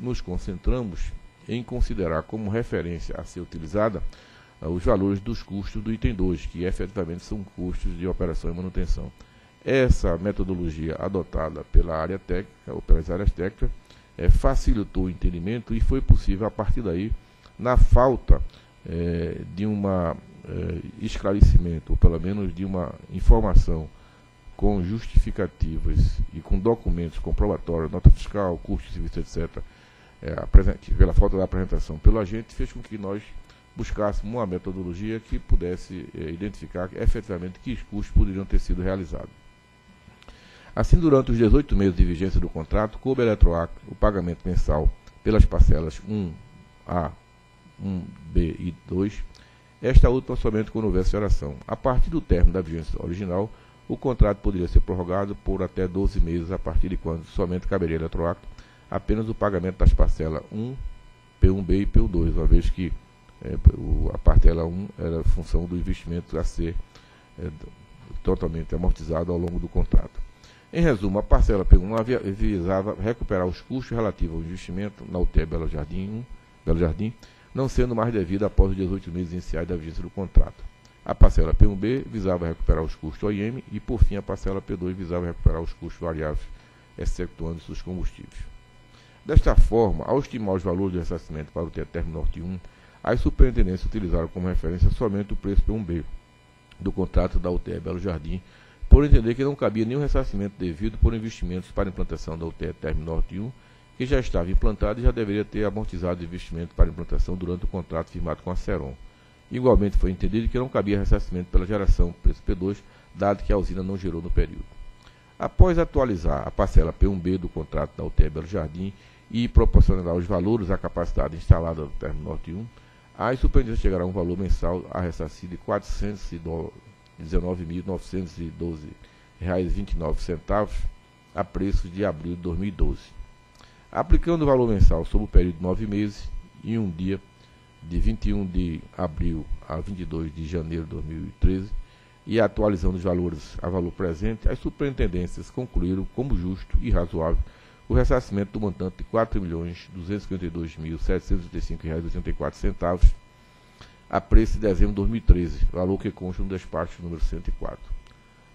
nos concentramos em considerar como referência a ser utilizada uh, os valores dos custos do item 2, que efetivamente são custos de operação e manutenção. Essa metodologia adotada pela área técnica, ou pelas áreas técnicas, é, facilitou o entendimento e foi possível, a partir daí, na falta é, de um é, esclarecimento, ou pelo menos de uma informação com justificativas e com documentos comprobatórios, nota fiscal, custo de serviço, etc., é, pela falta da apresentação pelo agente, fez com que nós buscássemos uma metodologia que pudesse é, identificar efetivamente que custos poderiam ter sido realizados. Assim, durante os 18 meses de vigência do contrato, coube a Eletroac o pagamento mensal pelas parcelas 1A, 1B e 2, esta última somente quando houvesse oração. A partir do término da vigência original, o contrato poderia ser prorrogado por até 12 meses, a partir de quando somente caberia a Eletroac apenas o pagamento das parcelas 1, P1B e P2, uma vez que é, a parcela 1 era função do investimento a ser é, totalmente amortizado ao longo do contrato. Em resumo, a parcela P1 visava recuperar os custos relativos ao investimento na UTE Belo Jardim, Belo Jardim, não sendo mais devida após os 18 meses iniciais da vigência do contrato. A parcela P1B visava recuperar os custos OIM e, por fim, a parcela P2 visava recuperar os custos variáveis, excetuando os combustíveis. Desta forma, ao estimar os valores de ressarcimento para o TETERM Norte 1, as superintendências utilizaram como referência somente o preço P1B do contrato da UTE Belo Jardim, por entender que não cabia nenhum ressarcimento devido por investimentos para implantação da UTE Term Norte 1, que já estava implantado e já deveria ter amortizado o investimento para implantação durante o contrato firmado com a Ceron. Igualmente foi entendido que não cabia ressarcimento pela geração preço P2, dado que a usina não gerou no período. Após atualizar a parcela P1B do contrato da UTE Belo Jardim e proporcionar os valores à capacidade instalada do Termo Norte 1, as superintendências chegará a um valor mensal a ressarcir de 400 R$ 19.912,29 a preços de abril de 2012. Aplicando o valor mensal sobre o período de nove meses e um dia, de 21 de abril a 22 de janeiro de 2013, e atualizando os valores a valor presente, as superintendências concluíram como justo e razoável o ressarcimento do montante de R$ 4.252.785,84 a preço de dezembro de 2013, valor que consta no despacho número 104.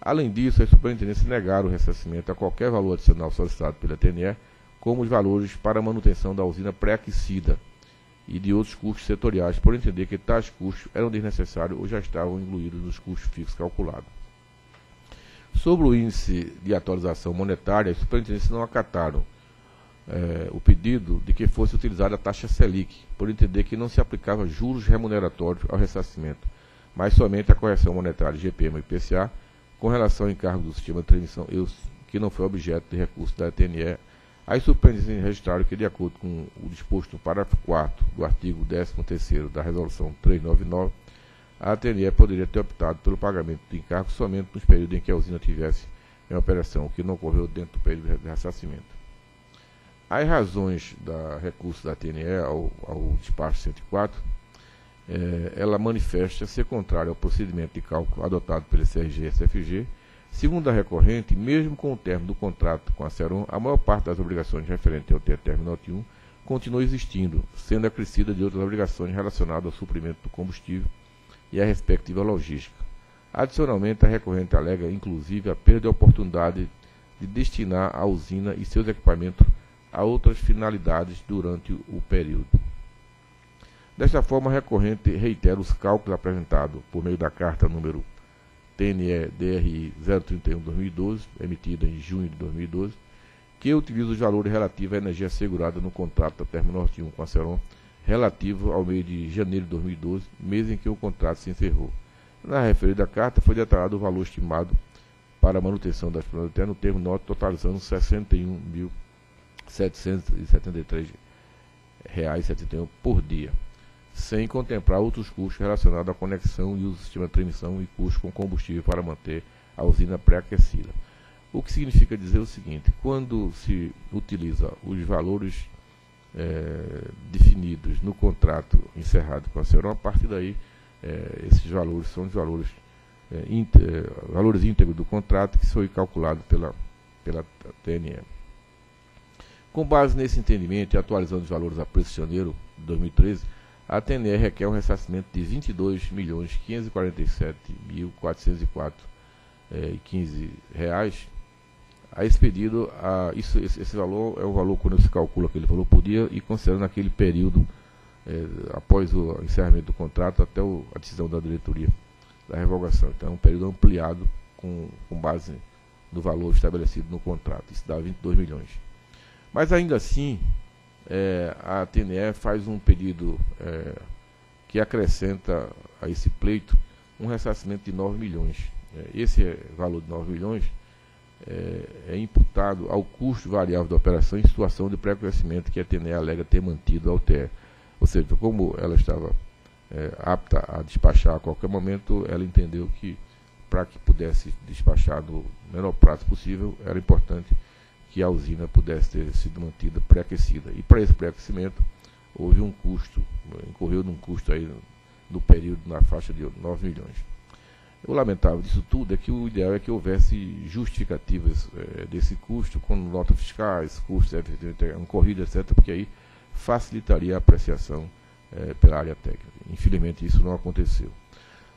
Além disso, as superintendências negaram o ressarcimento a qualquer valor adicional solicitado pela TNE, como os valores para a manutenção da usina pré-aquecida e de outros custos setoriais, por entender que tais custos eram desnecessários ou já estavam incluídos nos custos fixos calculados. Sobre o índice de atualização monetária, as superintendências não acataram é, o pedido de que fosse utilizada a taxa Selic, por entender que não se aplicava juros remuneratórios ao ressarcimento, mas somente a correção monetária GPM e IPCA com relação ao encargo do sistema de transmissão EUS, que não foi objeto de recurso da TNE. As superintendências registraram que, de acordo com o disposto no parágrafo 4 do artigo 13º da Resolução 399, a TNE poderia ter optado pelo pagamento de encargo somente nos períodos em que a usina tivesse em operação, o que não ocorreu dentro do período de ressarcimento. As razões da recurso da TNE ao, ao despacho 104, é, ela manifesta ser contrária ao procedimento de cálculo adotado pelo CRG e SFG. Segundo a recorrente, mesmo com o término do contrato com a Ceron, a maior parte das obrigações referentes ao término 1 continua existindo, sendo acrescida de outras obrigações relacionadas ao suprimento do combustível e à respectiva logística. Adicionalmente, a recorrente alega, inclusive, a perda de oportunidade de destinar a usina e seus equipamentos a outras finalidades durante o período. Desta forma, recorrente reitera os cálculos apresentados por meio da carta número TNE-DRI 031-2012, emitida em junho de 2012, que utiliza os valores relativos à energia assegurada no contrato da Termonorte 1 com a Ceron, relativo ao mês de janeiro de 2012, mês em que o contrato se encerrou. Na referida carta foi detalhado o valor estimado para a manutenção das plantas no termo nota totalizando 61 mil 773 reais por dia, sem contemplar outros custos relacionados à conexão e uso do sistema de transmissão e custos com combustível para manter a usina pré-aquecida. O que significa dizer o seguinte, quando se utiliza os valores é, definidos no contrato encerrado com a Ceron, a partir daí é, esses valores são os valores, é, íntegros, valores íntegros do contrato que foi calculado pela, pela TNM. Com base nesse entendimento e atualizando os valores a preço de janeiro de 2013, a TNR requer um ressarcimento de R$ 22.547.404,15 eh, reais. A a, isso, esse, esse, valor é o valor quando se calcula aquele valor por dia e considerando aquele período eh, após o encerramento do contrato até o, a decisão da diretoria da revogação. Então é um período ampliado com, com base do valor estabelecido no contrato. Isso dá 22 milhões. Mas ainda assim, é, a TNE faz um pedido é, que acrescenta a esse pleito um ressarcimento de 9 milhões. É, esse valor de 9 milhões é, é, imputado ao custo variável da operação em situação de pré-crescimento que a TNE alega ter mantido a UTE. Ou seja, como ela estava é, apta a despachar a qualquer momento, ela entendeu que para que pudesse despachar no menor prazo possível, era importante que a usina pudesse ter sido mantida pré-aquecida. E para esse pré-aquecimento, houve um custo, incorreu num custo aí no período na faixa de 9 milhões. O lamentável disso tudo é que o ideal é que houvesse justificativas é, desse custo, com notas fiscais, custos corrida, etc., porque aí facilitaria a apreciação é, pela área técnica. Infelizmente, isso não aconteceu.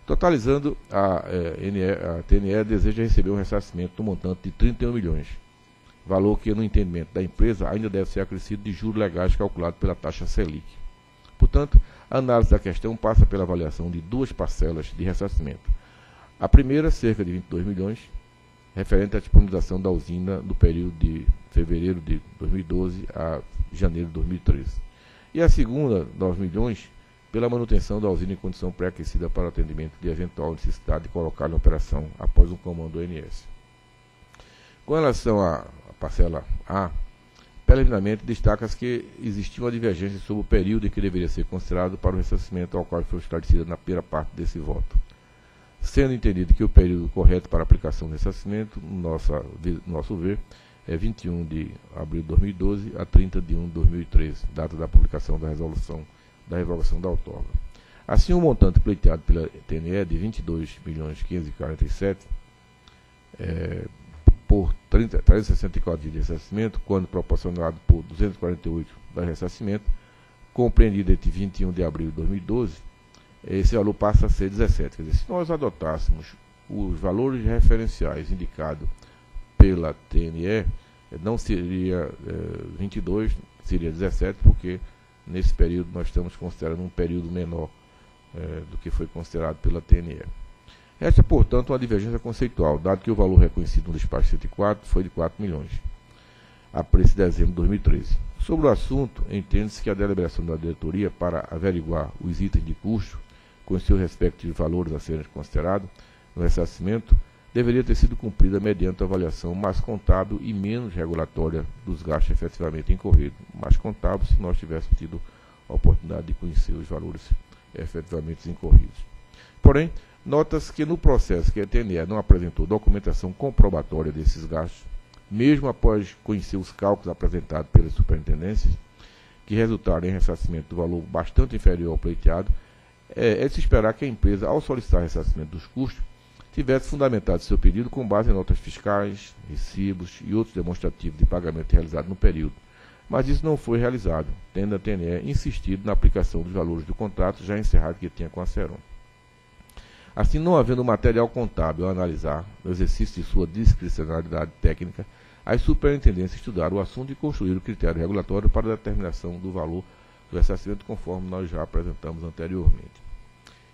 Totalizando, a, é, NE, a TNE deseja receber um ressarcimento no montante de 31 milhões, valor que, no entendimento da empresa, ainda deve ser acrescido de juros legais calculado pela taxa Selic. Portanto, a análise da questão passa pela avaliação de duas parcelas de ressarcimento. A primeira, cerca de 22 milhões, referente à disponibilização da usina no período de fevereiro de 2012 a janeiro de 2013. E a segunda, 9 milhões, pela manutenção da usina em condição pré-aquecida para atendimento de eventual necessidade de colocar em operação após um comando ONS. Com relação à parcela A, preliminarmente destaca-se que existia uma divergência sobre o período em que deveria ser considerado para o ressarcimento ao qual foi esclarecida na primeira parte desse voto. Sendo entendido que o período correto para aplicação do ressarcimento, no nosso, no nosso ver, é 21 de abril de 2012 a 30 de 1 de 2013, data da publicação da resolução da revogação da outorga. Assim, o montante pleiteado pela TNE de 22 milhões 547 é, por 30, 364 dias de ressarcimento, quando proporcionado por 248 da ressarcimento, compreendido entre 21 de abril de 2012, esse valor passa a ser 17. Quer dizer, se nós adotássemos os valores referenciais indicados pela TNE, não seria é, 22, seria 17, porque Nesse período, nós estamos considerando um período menor é, do que foi considerado pela TNE. Esta, portanto, uma divergência conceitual, dado que o valor reconhecido no despacho 104 foi de 4 milhões, a preço de dezembro de 2013. Sobre o assunto, entende-se que a deliberação da diretoria para averiguar os itens de custo, com seus respectivos valores a serem considerados no ressarcimento, deveria ter sido cumprida mediante avaliação mais contábil e menos regulatória dos gastos efetivamente incorridos. Mais contábil se nós tivéssemos tido a oportunidade de conhecer os valores efetivamente incorridos. Porém, nota-se que no processo que a TNE não apresentou documentação comprobatória desses gastos, mesmo após conhecer os cálculos apresentados pelas superintendências, que resultaram em ressarcimento do valor bastante inferior ao pleiteado, é, é de se esperar que a empresa, ao solicitar ressarcimento dos custos, tivesse fundamentado seu pedido com base em notas fiscais, recibos e outros demonstrativos de pagamento realizado no período. Mas isso não foi realizado, tendo a TNE insistido na aplicação dos valores do contrato já encerrado que tinha com a Ceron. Assim, não havendo material contábil a analisar, no exercício de sua discricionalidade técnica, as superintendências estudaram o assunto e construíram o critério regulatório para a determinação do valor do ressarcimento, conforme nós já apresentamos anteriormente.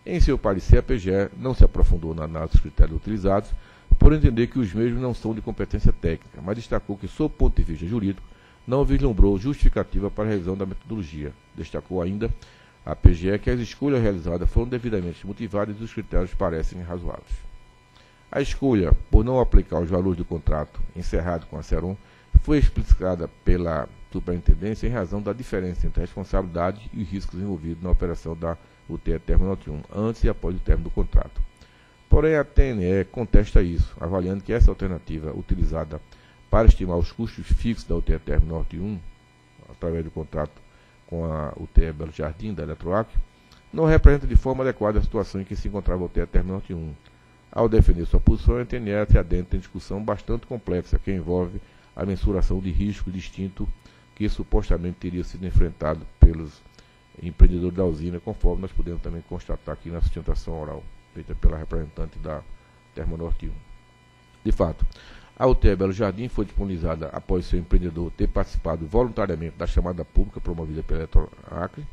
Em seu parecer, a PGE não se aprofundou na análise dos critérios utilizados, por entender que os mesmos não são de competência técnica, mas destacou que, sob ponto de vista jurídico, não vislumbrou justificativa para a revisão da metodologia. Destacou ainda a PGE que as escolhas realizadas foram devidamente motivadas e os critérios parecem razoáveis. A escolha por não aplicar os valores do contrato encerrado com a Ceron foi explicada pela superintendência em razão da diferença entre a responsabilidade e os riscos envolvidos na operação da o Terminal 1, antes e após o término do contrato. Porém, a TNE contesta isso, avaliando que essa alternativa utilizada para estimar os custos fixos da UTE Terminal Norte 1, através do contrato com a UTE Belo Jardim, da Eletroac, não representa de forma adequada a situação em que se encontrava a UTE Terminal Norte 1. Ao defender sua posição, a TNE se adentra em discussão bastante complexa que envolve a mensuração de risco distinto que supostamente teria sido enfrentado pelos empreendedor da usina, conforme nós podemos também constatar aqui na sustentação oral, feita pela representante da Termonorte 1. De fato, a UTE Belo Jardim foi disponibilizada após seu empreendedor ter participado voluntariamente da chamada pública promovida pela Eletroacre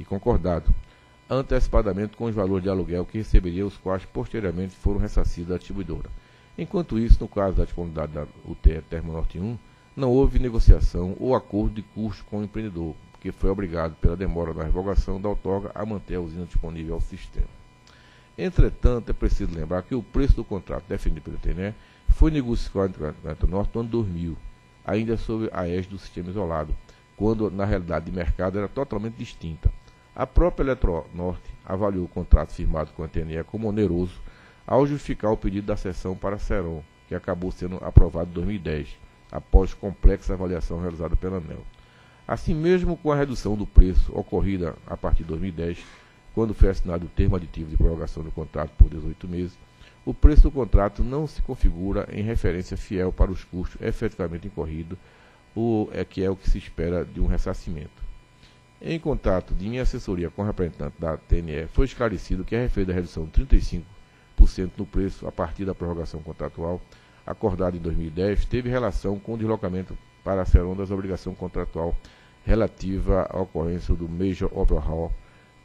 e concordado antecipadamente com os valores de aluguel que receberia, os quais posteriormente foram ressarcidos à distribuidora. Enquanto isso, no caso da disponibilidade da UTE Termonorte 1, não houve negociação ou acordo de custo com o empreendedor, que foi obrigado pela demora da revogação da outorga a manter a usina disponível ao sistema. Entretanto, é preciso lembrar que o preço do contrato definido pelo TNE foi negociado com a Eletronorte no ano 2000, ainda sob a égide do sistema isolado, quando na realidade de mercado era totalmente distinta. A própria Eletronorte avaliou o contrato firmado com a TNE como oneroso ao justificar o pedido da sessão para Seron, que acabou sendo aprovado em 2010, após complexa avaliação realizada pela ANEL. Assim mesmo com a redução do preço ocorrida a partir de 2010, quando foi assinado o termo aditivo de prorrogação do contrato por 18 meses, o preço do contrato não se configura em referência fiel para os custos efetivamente incorridos, o, é que é o que se espera de um ressarcimento. Em contato de minha assessoria com o representante da TNE, foi esclarecido que a referida redução de 35% no preço a partir da prorrogação contratual acordada em 2010 teve relação com o deslocamento para a Ceron das obrigações contratual relativa à ocorrência do Major Overhaul,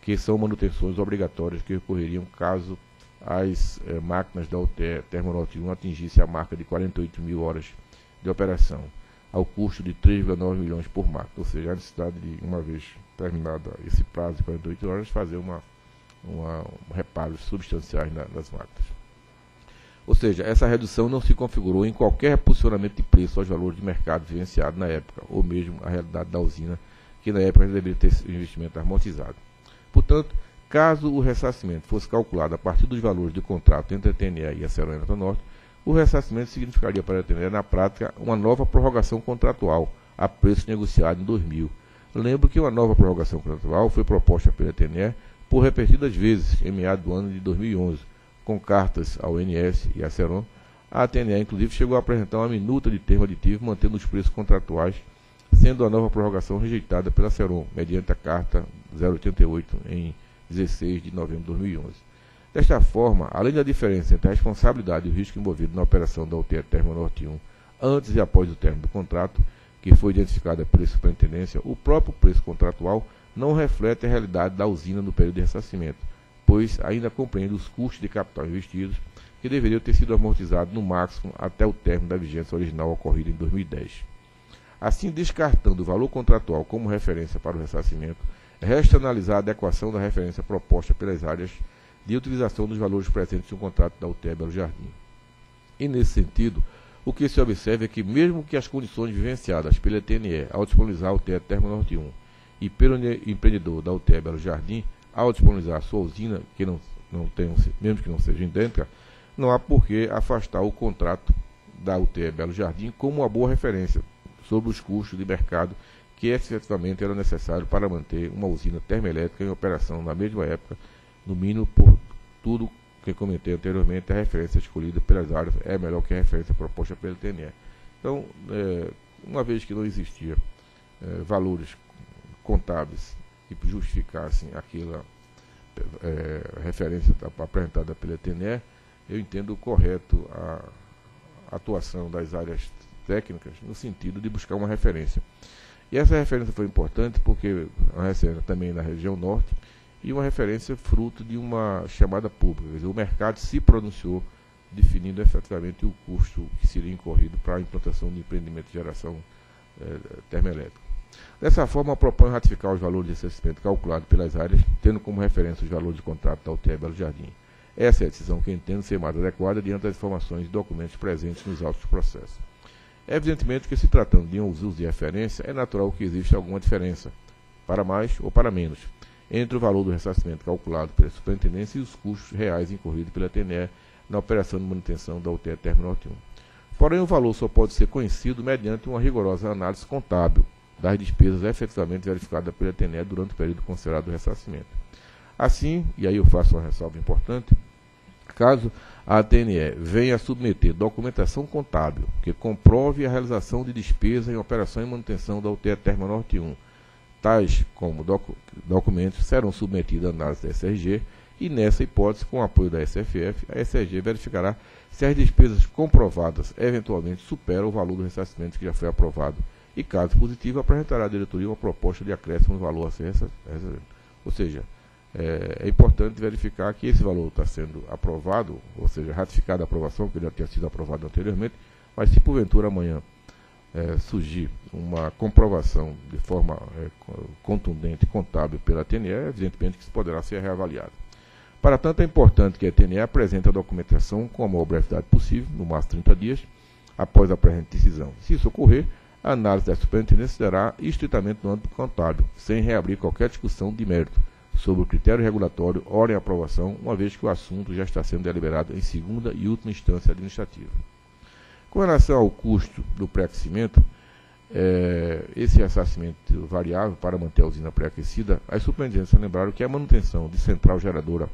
que são manutenções obrigatórias que ocorreriam caso as eh, máquinas da UTE Termonorte 1 atingissem a marca de 48 mil horas de operação, ao custo de 3,9 milhões por máquina, ou seja, a necessidade de, uma vez terminado esse prazo de 48 horas, fazer uma, uma um reparos substanciais na, nas máquinas. Ou seja, essa redução não se configurou em qualquer posicionamento de preço aos valores de mercado vivenciado na época, ou mesmo a realidade da usina, que na época deveria ter investimento amortizado. Portanto, caso o ressarcimento fosse calculado a partir dos valores de contrato entre a TNE e a Ceroneta Norte, o ressarcimento significaria para a TNE, na prática, uma nova prorrogação contratual a preço negociado em 2000, Lembro que uma nova prorrogação contratual foi proposta pela TNE por repetidas vezes em meados do ano de 2011, com cartas ao INS e à Ceron. A TNE, inclusive, chegou a apresentar uma minuta de termo aditivo mantendo os preços contratuais, sendo a nova prorrogação rejeitada pela Ceron, mediante a carta 088 em 16 de novembro de 2011. Desta forma, além da diferença entre a responsabilidade e o risco envolvido na operação da UTE Termonorte 1 antes e após o término do contrato, que foi identificada pela superintendência, o próprio preço contratual não reflete a realidade da usina no período de ressarcimento, pois ainda compreende os custos de capital investidos que deveriam ter sido amortizados no máximo até o término da vigência original ocorrida em 2010. Assim, descartando o valor contratual como referência para o ressarcimento, resta analisar a adequação da referência proposta pelas áreas de utilização dos valores presentes no contrato da UTE Belo Jardim. E, nesse sentido, o que se observa é que, mesmo que as condições vivenciadas pela TNE ao disponibilizar a UTE Termo Norte 1 e pelo empreendedor da UTE Belo Jardim ao disponibilizar a sua usina, que não, não tem, mesmo que não seja idêntica, não há por que afastar o contrato da UTE Belo Jardim como uma boa referência sobre os custos de mercado que efetivamente era necessário para manter uma usina termoelétrica em operação na mesma época, no mínimo por tudo que comentei anteriormente, a referência escolhida pelas áreas é melhor que a referência proposta pelo TNE. Então, é, uma vez que não existia é, valores contábeis que justificassem aquela é, referência apresentada pela TNE, eu entendo correto a atuação das áreas técnicas no sentido de buscar uma referência. E essa referência foi importante porque a referência também na região norte, e uma referência fruto de uma chamada pública. Quer dizer, o mercado se pronunciou definindo efetivamente o custo que seria incorrido para a implantação de empreendimento de geração eh, termoelétrica. Dessa forma, propõe ratificar os valores de ressarcimento calculados pelas áreas, tendo como referência os valores de contrato da UTE Belo Jardim. Essa é a decisão que entendo ser mais adequada diante das informações e documentos presentes nos autos do processo. Evidentemente que, se tratando de um uso de referência, é natural que exista alguma diferença, para mais ou para menos, entre o valor do ressarcimento calculado pela superintendência e os custos reais incorridos pela TNE na operação de manutenção da UTE Termonorte 1. Porém, o valor só pode ser conhecido mediante uma rigorosa análise contábil das despesas efetivamente verificadas pela TNE durante o período considerado do ressarcimento. Assim, e aí eu faço uma ressalva importante, caso a TNE venha submeter documentação contábil que comprove a realização de despesa em operação e manutenção da UTE Termonorte 1, tais como docu documentos serão submetidos à análise da SRG e, nessa hipótese, com o apoio da SFF, a SRG verificará se as despesas comprovadas eventualmente superam o valor do ressarcimento que já foi aprovado e, caso positivo, apresentará à diretoria uma proposta de acréscimo no valor a ser ressarcido. Ou seja, é, é importante verificar que esse valor está sendo aprovado, ou seja, ratificada a aprovação, que já tinha sido aprovado anteriormente, mas se porventura amanhã é, surgir uma comprovação de forma é, contundente, contábil pela TNE, evidentemente que isso poderá ser reavaliado. Para tanto, é importante que a TNE apresente a documentação com a maior brevidade possível, no máximo 30 dias, após a presente decisão. Se isso ocorrer, a análise da superintendência será estritamente no âmbito contábil, sem reabrir qualquer discussão de mérito sobre o critério regulatório, hora em aprovação, uma vez que o assunto já está sendo deliberado em segunda e última instância administrativa. Com relação ao custo do pré-aquecimento, é, esse ressarcimento variável para manter a usina pré-aquecida, as superintendências lembraram que a manutenção de central geradora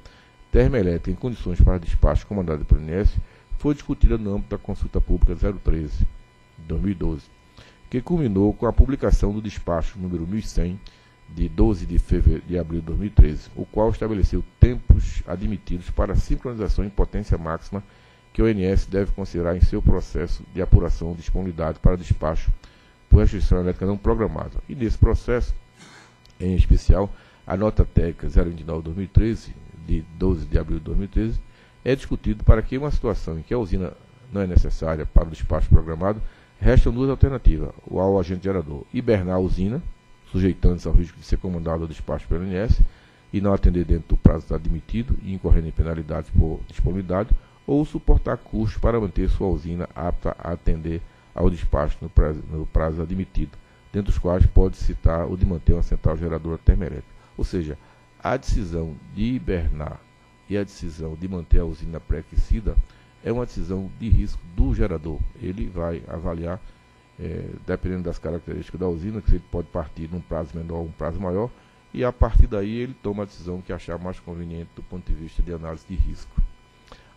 termoelétrica em condições para despacho comandada pelo INES foi discutida no âmbito da consulta pública 013 de 2012, que culminou com a publicação do despacho número 1100 de 12 de, fevereiro, de abril de 2013, o qual estabeleceu tempos admitidos para sincronização em potência máxima que o INS deve considerar em seu processo de apuração de disponibilidade para despacho por restrição elétrica não programada. E nesse processo, em especial, a nota técnica 029-2013, de 12 de abril de 2013, é discutido para que uma situação em que a usina não é necessária para o despacho programado, restam duas alternativas, ao agente gerador, hibernar a usina, sujeitando-se ao risco de ser comandado ao despacho pelo INS e não atender dentro do prazo admitido e incorrendo em penalidades por disponibilidade, ou suportar custos para manter sua usina apta a atender ao despacho no prazo, no prazo admitido, dentre os quais pode citar o de manter uma central geradora termoelétrica. Ou seja, a decisão de hibernar e a decisão de manter a usina pré-aquecida é uma decisão de risco do gerador. Ele vai avaliar, é, dependendo das características da usina, que ele pode partir num prazo menor ou um prazo maior, e a partir daí ele toma a decisão que achar mais conveniente do ponto de vista de análise de risco.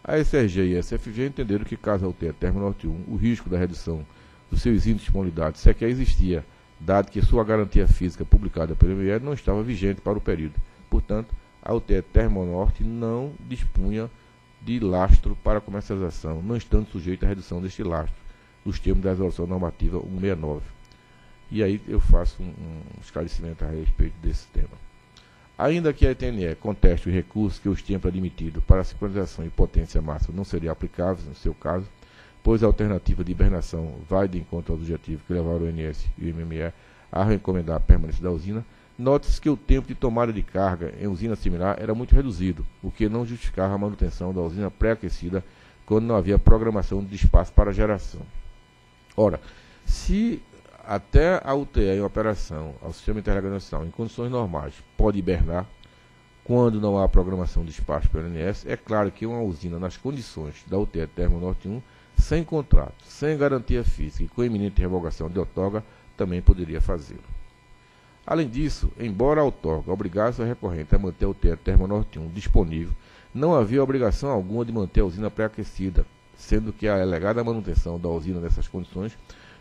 A SRG e a SFG entenderam que, caso ao ter Termo Norte 1, o risco da redução dos seus índices de disponibilidade sequer existia, dado que sua garantia física publicada pelo ME não estava vigente para o período. Portanto, a UTE Termonorte não dispunha de lastro para comercialização, não estando sujeito à redução deste lastro, nos termos da resolução normativa 169. E aí eu faço um, um esclarecimento a respeito desse tema. Ainda que a ETNE conteste os recursos que o tempos admitido para a sincronização e potência máxima não seria aplicável no seu caso, pois a alternativa de hibernação vai de encontro aos objetivos que levaram o ONS e o MME a recomendar a permanência da usina, note-se que o tempo de tomada de carga em usina similar era muito reduzido, o que não justificava a manutenção da usina pré-aquecida quando não havia programação de espaço para geração. Ora, se até a UTE em operação, ao sistema interligado nacional, em condições normais, pode hibernar, quando não há programação de espaço pelo INS, é claro que uma usina nas condições da UTE Termo Norte 1, sem contrato, sem garantia física e com iminente revogação de outorga, também poderia fazê-lo. Além disso, embora a outorga obrigasse o recorrente a manter a UTE Termo Norte 1 disponível, não havia obrigação alguma de manter a usina pré-aquecida, sendo que a alegada manutenção da usina nessas condições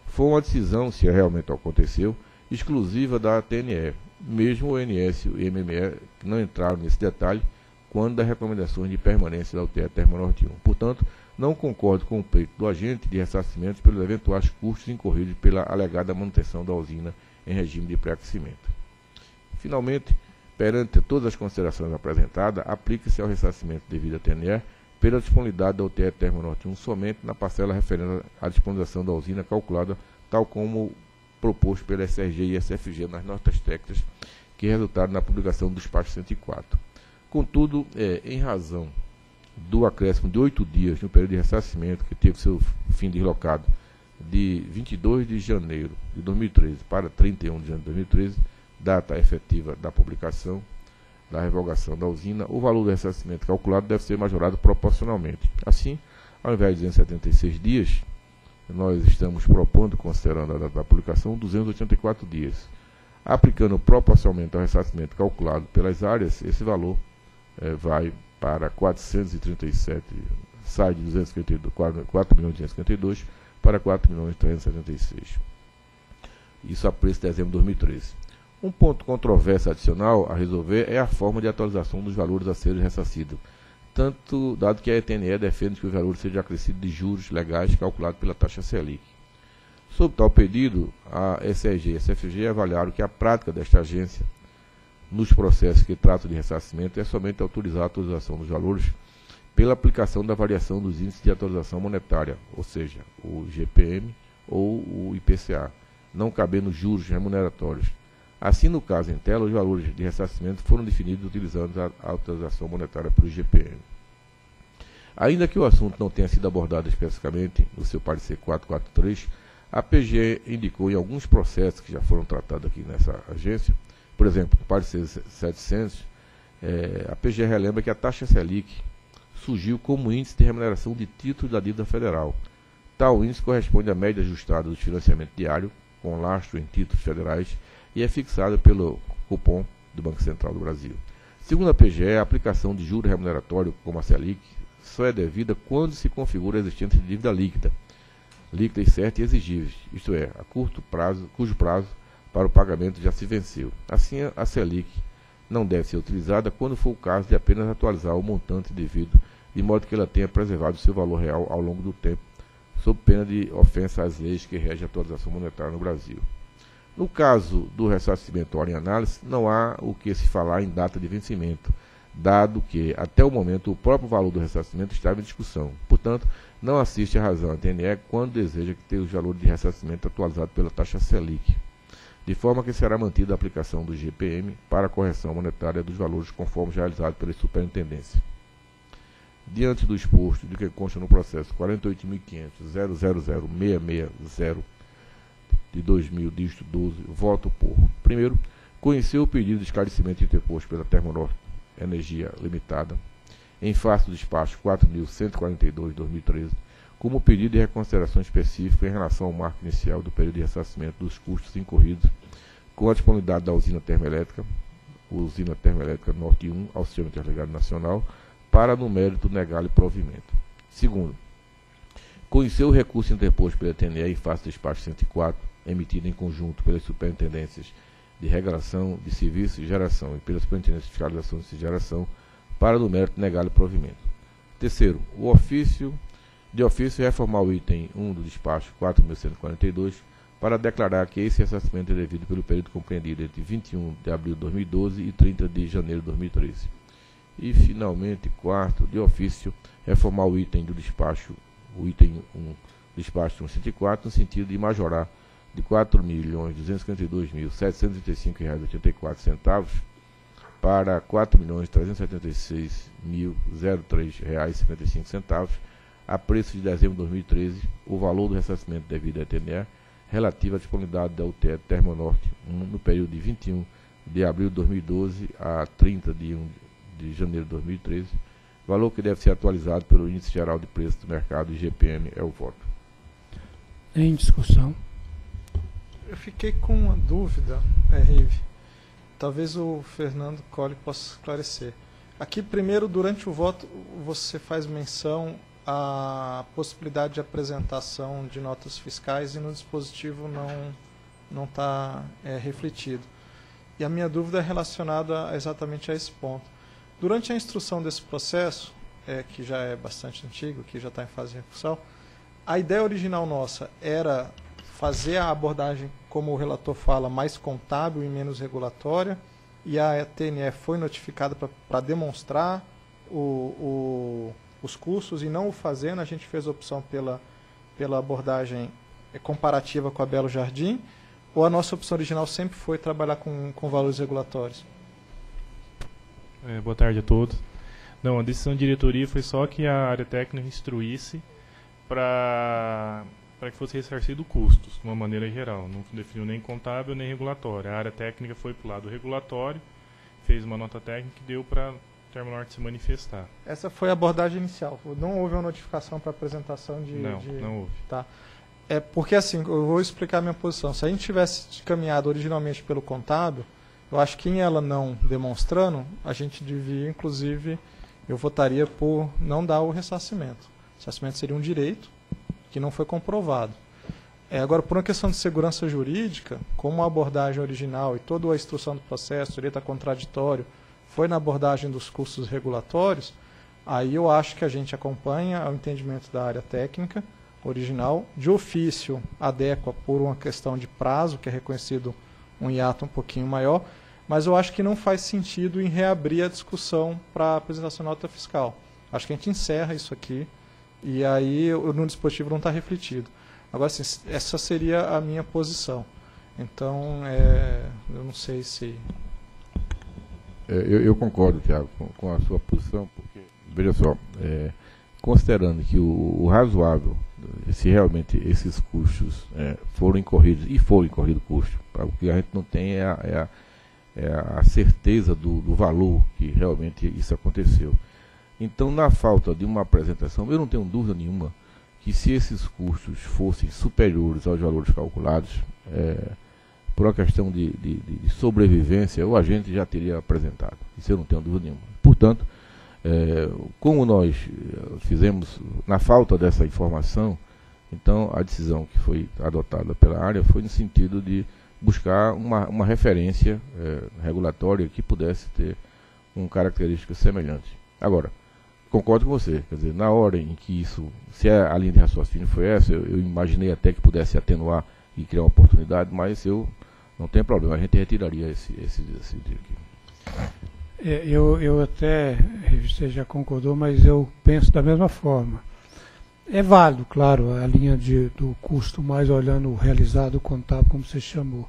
foi uma decisão, se realmente aconteceu, exclusiva da TNE, mesmo o ONS e o MME não entraram nesse detalhe quando das recomendações de permanência da UTE Termonorte 1. Portanto, não concordo com o pleito do agente de ressarcimento pelos eventuais custos incorridos pela alegada manutenção da usina em regime de pré-aquecimento. Finalmente, perante todas as considerações apresentadas, aplica-se ao ressarcimento devido à TNE pela disponibilidade da UTE Termonorte 1 somente na parcela referente à disponibilização da usina calculada tal como proposto pela SRG e SFG nas notas técnicas que resultaram na publicação do despacho 104. Contudo, é, em razão do acréscimo de oito dias no período de ressarcimento, que teve seu fim deslocado de 22 de janeiro de 2013 para 31 de janeiro de 2013, data efetiva da publicação, da revogação da usina, o valor do ressarcimento calculado deve ser majorado proporcionalmente. Assim, ao invés de 276 dias, nós estamos propondo, considerando a data da publicação, 284 dias. Aplicando proporcionalmente ao ressarcimento calculado pelas áreas, esse valor é, vai para 437, sai de 252, 4, 4 milhões 252 para 4 milhões 376. Isso a preço de dezembro de 2013. Um ponto controverso adicional a resolver é a forma de atualização dos valores a serem ressarcidos, tanto dado que a ETNE defende que os valores sejam acrescidos de juros legais calculados pela taxa Selic. Sob tal pedido, a SRG e a SFG avaliaram que a prática desta agência nos processos que tratam de ressarcimento é somente autorizar a atualização dos valores pela aplicação da variação dos índices de atualização monetária, ou seja, o GPM ou o IPCA, não cabendo juros remuneratórios. Assim, no caso em tela, os valores de ressarcimento foram definidos utilizando a atualização monetária pelo GPM. Ainda que o assunto não tenha sido abordado especificamente no seu parecer 443, a PGE indicou em alguns processos que já foram tratados aqui nessa agência por exemplo, no parecer 700, é, a PGR relembra que a taxa Selic surgiu como índice de remuneração de títulos da dívida federal. Tal índice corresponde à média ajustada do financiamento diário, com lastro em títulos federais, e é fixada pelo cupom do Banco Central do Brasil. Segundo a PGE, a aplicação de juro remuneratório, como a Selic, só é devida quando se configura a existência de dívida líquida, líquida e certa e exigíveis, isto é, a curto prazo, cujo prazo para o pagamento já se venceu. Assim, a Selic não deve ser utilizada quando for o caso de apenas atualizar o montante devido, de modo que ela tenha preservado seu valor real ao longo do tempo, sob pena de ofensa às leis que regem a atualização monetária no Brasil. No caso do ressarcimento hora em análise, não há o que se falar em data de vencimento, dado que, até o momento, o próprio valor do ressarcimento estava em discussão. Portanto, não assiste a razão a TNE quando deseja que tenha os valores de ressarcimento atualizados pela taxa Selic de forma que será mantida a aplicação do GPM para a correção monetária dos valores conforme realizado pela superintendência. Diante do exposto de que consta no processo 48.500.000.660 de 2000, dígito 12, voto por. Primeiro, conhecer o pedido de esclarecimento interposto pela Termonorte Energia Limitada, em face do despacho 4.142 de 2013, como pedido de reconsideração específica em relação ao marco inicial do período de ressarcimento dos custos incorridos com a disponibilidade da usina termoelétrica, usina termoelétrica Norte 1 ao Sistema Interligado Nacional, para no mérito negar-lhe provimento. Segundo, conhecer o recurso interposto pela TNE em face do despacho 104, emitido em conjunto pelas superintendências de regulação de serviços e geração e pela superintendência de fiscalização de geração, para no mérito negar-lhe provimento. Terceiro, o ofício de ofício, reformar o item 1 do despacho 4.142 para declarar que esse ressarcimento é devido pelo período compreendido entre 21 de abril de 2012 e 30 de janeiro de 2013. E, finalmente, quarto, de ofício, reformar o item do despacho, o item 1, despacho 104, no sentido de majorar de R$ 4.252.735,84 para R$ 4.376.003,55 a preço de dezembro de 2013 o valor do ressarcimento devido à TNE relativo à disponibilidade da UTE Termonorte no período de 21 de abril de 2012 a 30 de, 1 de janeiro de 2013, valor que deve ser atualizado pelo Índice Geral de Preços do Mercado, IGPM, é o voto. Em discussão. Eu fiquei com uma dúvida, é, Rive. Talvez o Fernando Colli possa esclarecer. Aqui, primeiro, durante o voto, você faz menção a possibilidade de apresentação de notas fiscais e no dispositivo não não está é, refletido. E a minha dúvida é relacionada exatamente a esse ponto. Durante a instrução desse processo, é, que já é bastante antigo, que já está em fase de recursão, a ideia original nossa era fazer a abordagem, como o relator fala, mais contábil e menos regulatória, e a TNE foi notificada para demonstrar o, o os custos e não o fazendo, a gente fez a opção pela, pela abordagem eh, comparativa com a Belo Jardim, ou a nossa opção original sempre foi trabalhar com, com valores regulatórios? É, boa tarde a todos. Não, a decisão de diretoria foi só que a área técnica instruísse para que fosse ressarcido custos, de uma maneira geral. Não definiu nem contábil nem regulatório. A área técnica foi para o lado regulatório, fez uma nota técnica e deu para Termonorte se manifestar. Essa foi a abordagem inicial. Não houve uma notificação para apresentação de. Não, de... não houve. Tá. É porque assim, eu vou explicar a minha posição. Se a gente tivesse caminhado originalmente pelo contábil, eu acho que em ela não demonstrando, a gente devia, inclusive, eu votaria por não dar o ressarcimento. O ressarcimento seria um direito que não foi comprovado. É, agora, por uma questão de segurança jurídica, como a abordagem original e toda a instrução do processo, direito a contraditório, foi na abordagem dos custos regulatórios, aí eu acho que a gente acompanha o entendimento da área técnica original, de ofício adequa por uma questão de prazo, que é reconhecido um hiato um pouquinho maior, mas eu acho que não faz sentido em reabrir a discussão para a apresentação da nota fiscal. Acho que a gente encerra isso aqui e aí no dispositivo não está refletido. Agora, assim, essa seria a minha posição. Então, é, eu não sei se. É, eu, eu, concordo, Tiago, com, com, a sua posição, porque, veja só, é, considerando que o, o, razoável, se realmente esses custos é, foram incorridos, e foram incorridos custos, o que a gente não tem é a, é a, é a certeza do, do, valor que realmente isso aconteceu. Então, na falta de uma apresentação, eu não tenho dúvida nenhuma que se esses custos fossem superiores aos valores calculados, é, por uma questão de, de, de, sobrevivência, o agente já teria apresentado. Isso eu não tenho dúvida nenhuma. Portanto, é, como nós eh, fizemos, na falta dessa informação, então a decisão que foi adotada pela área foi no sentido de buscar uma, uma referência é, regulatória que pudesse ter uma característica semelhante. Agora, concordo com você, quer dizer, na hora em que isso, se a linha de raciocínio foi essa, eu, eu imaginei até que pudesse atenuar e criar uma oportunidade, mas eu não tenho problema, a gente retiraria esse, esse, esse aqui. É, eu, eu até, você já concordou, mas eu penso da mesma forma. É válido, claro, a linha de, do custo, mais olhando o realizado contábil, como você chamou.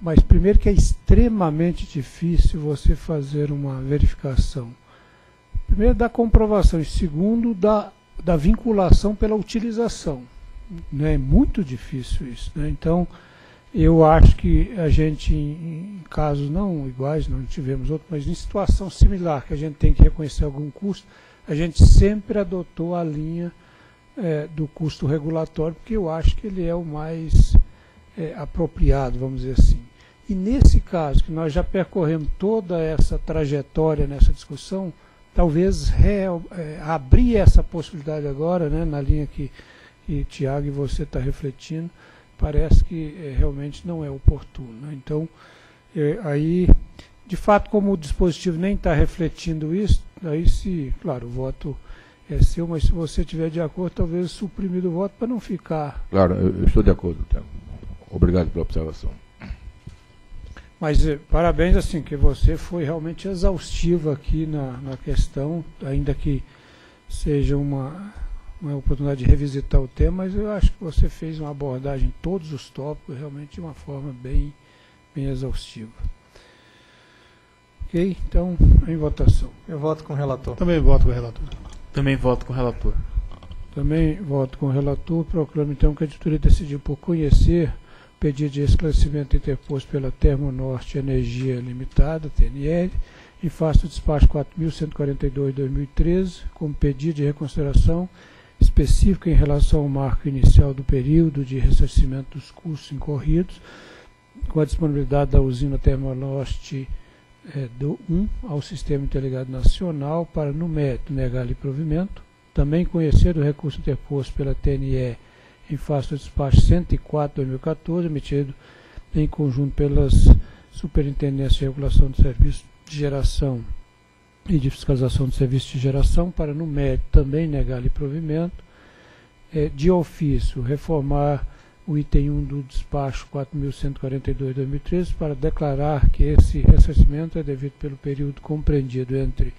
Mas primeiro que é extremamente difícil você fazer uma verificação. Primeiro da comprovação e segundo da, da vinculação pela utilização. Né? É muito difícil isso. Né? Então, eu acho que a gente, em casos não iguais, não tivemos outros, mas em situação similar, que a gente tem que reconhecer algum custo, a gente sempre adotou a linha é, do custo regulatório, porque eu acho que ele é o mais é, apropriado, vamos dizer assim. E nesse caso, que nós já percorremos toda essa trajetória nessa discussão, talvez real, é, abrir essa possibilidade agora, né, na linha que, que Tiago e você está refletindo, parece que é, realmente não é oportuno. Né? Então, é, aí, de fato, como o dispositivo nem está refletindo isso, aí se, claro, o voto é seu, mas se você estiver de acordo, talvez suprimir o voto para não ficar. Claro, eu estou de acordo, Tiago. Obrigado pela observação. Mas eh, parabéns, assim, que você foi realmente exaustivo aqui na, na questão, ainda que seja uma uma oportunidade de revisitar o tema, mas eu acho que você fez uma abordagem em todos os tópicos realmente de uma forma bem, bem exaustiva. Ok? Então, em votação. Eu voto com o relator. Também voto com o relator. Também voto com o relator. Também voto com o relator. Proclamo então que a editoria decidiu por conhecer pedido de esclarecimento interposto pela Termonorte Energia Limitada, TNL, em face do despacho 4.142-2013, como pedido de reconsideração específica em relação ao marco inicial do período de ressarcimento dos custos incorridos, com a disponibilidade da usina Termonorte é, do 1 ao Sistema Interligado Nacional para, no mérito, negar-lhe provimento. Também conhecer o recurso interposto pela TNE em face do despacho 104-2014, emitido em conjunto pelas Superintendências de Regulação de Serviços de Geração e de fiscalização do serviço de geração, para, no mérito, também negar-lhe provimento. É, de ofício, reformar o item 1 do despacho 4.142-2013 para declarar que esse ressarcimento é devido pelo período compreendido entre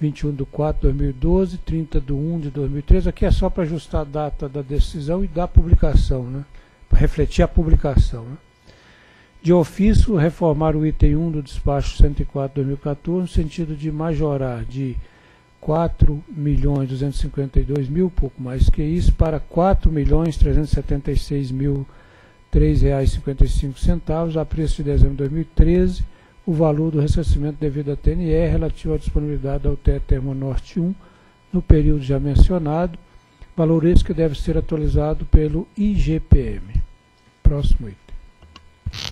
21 de 4 de 2012 e 30 de 1 de 2013. Aqui é só para ajustar a data da decisão e da publicação, né? para refletir a publicação. Né? de ofício reformar o item 1 do despacho 104/2014 no sentido de majorar de 4 milhões 252 mil, pouco mais que isso, para 4 milhões 376 mil reais centavos a preço de dezembro de 2013, o valor do ressarcimento devido à TNE relativo à disponibilidade da UTE Termonorte 1 no período já mencionado, valor esse que deve ser atualizado pelo IGPM. Próximo item.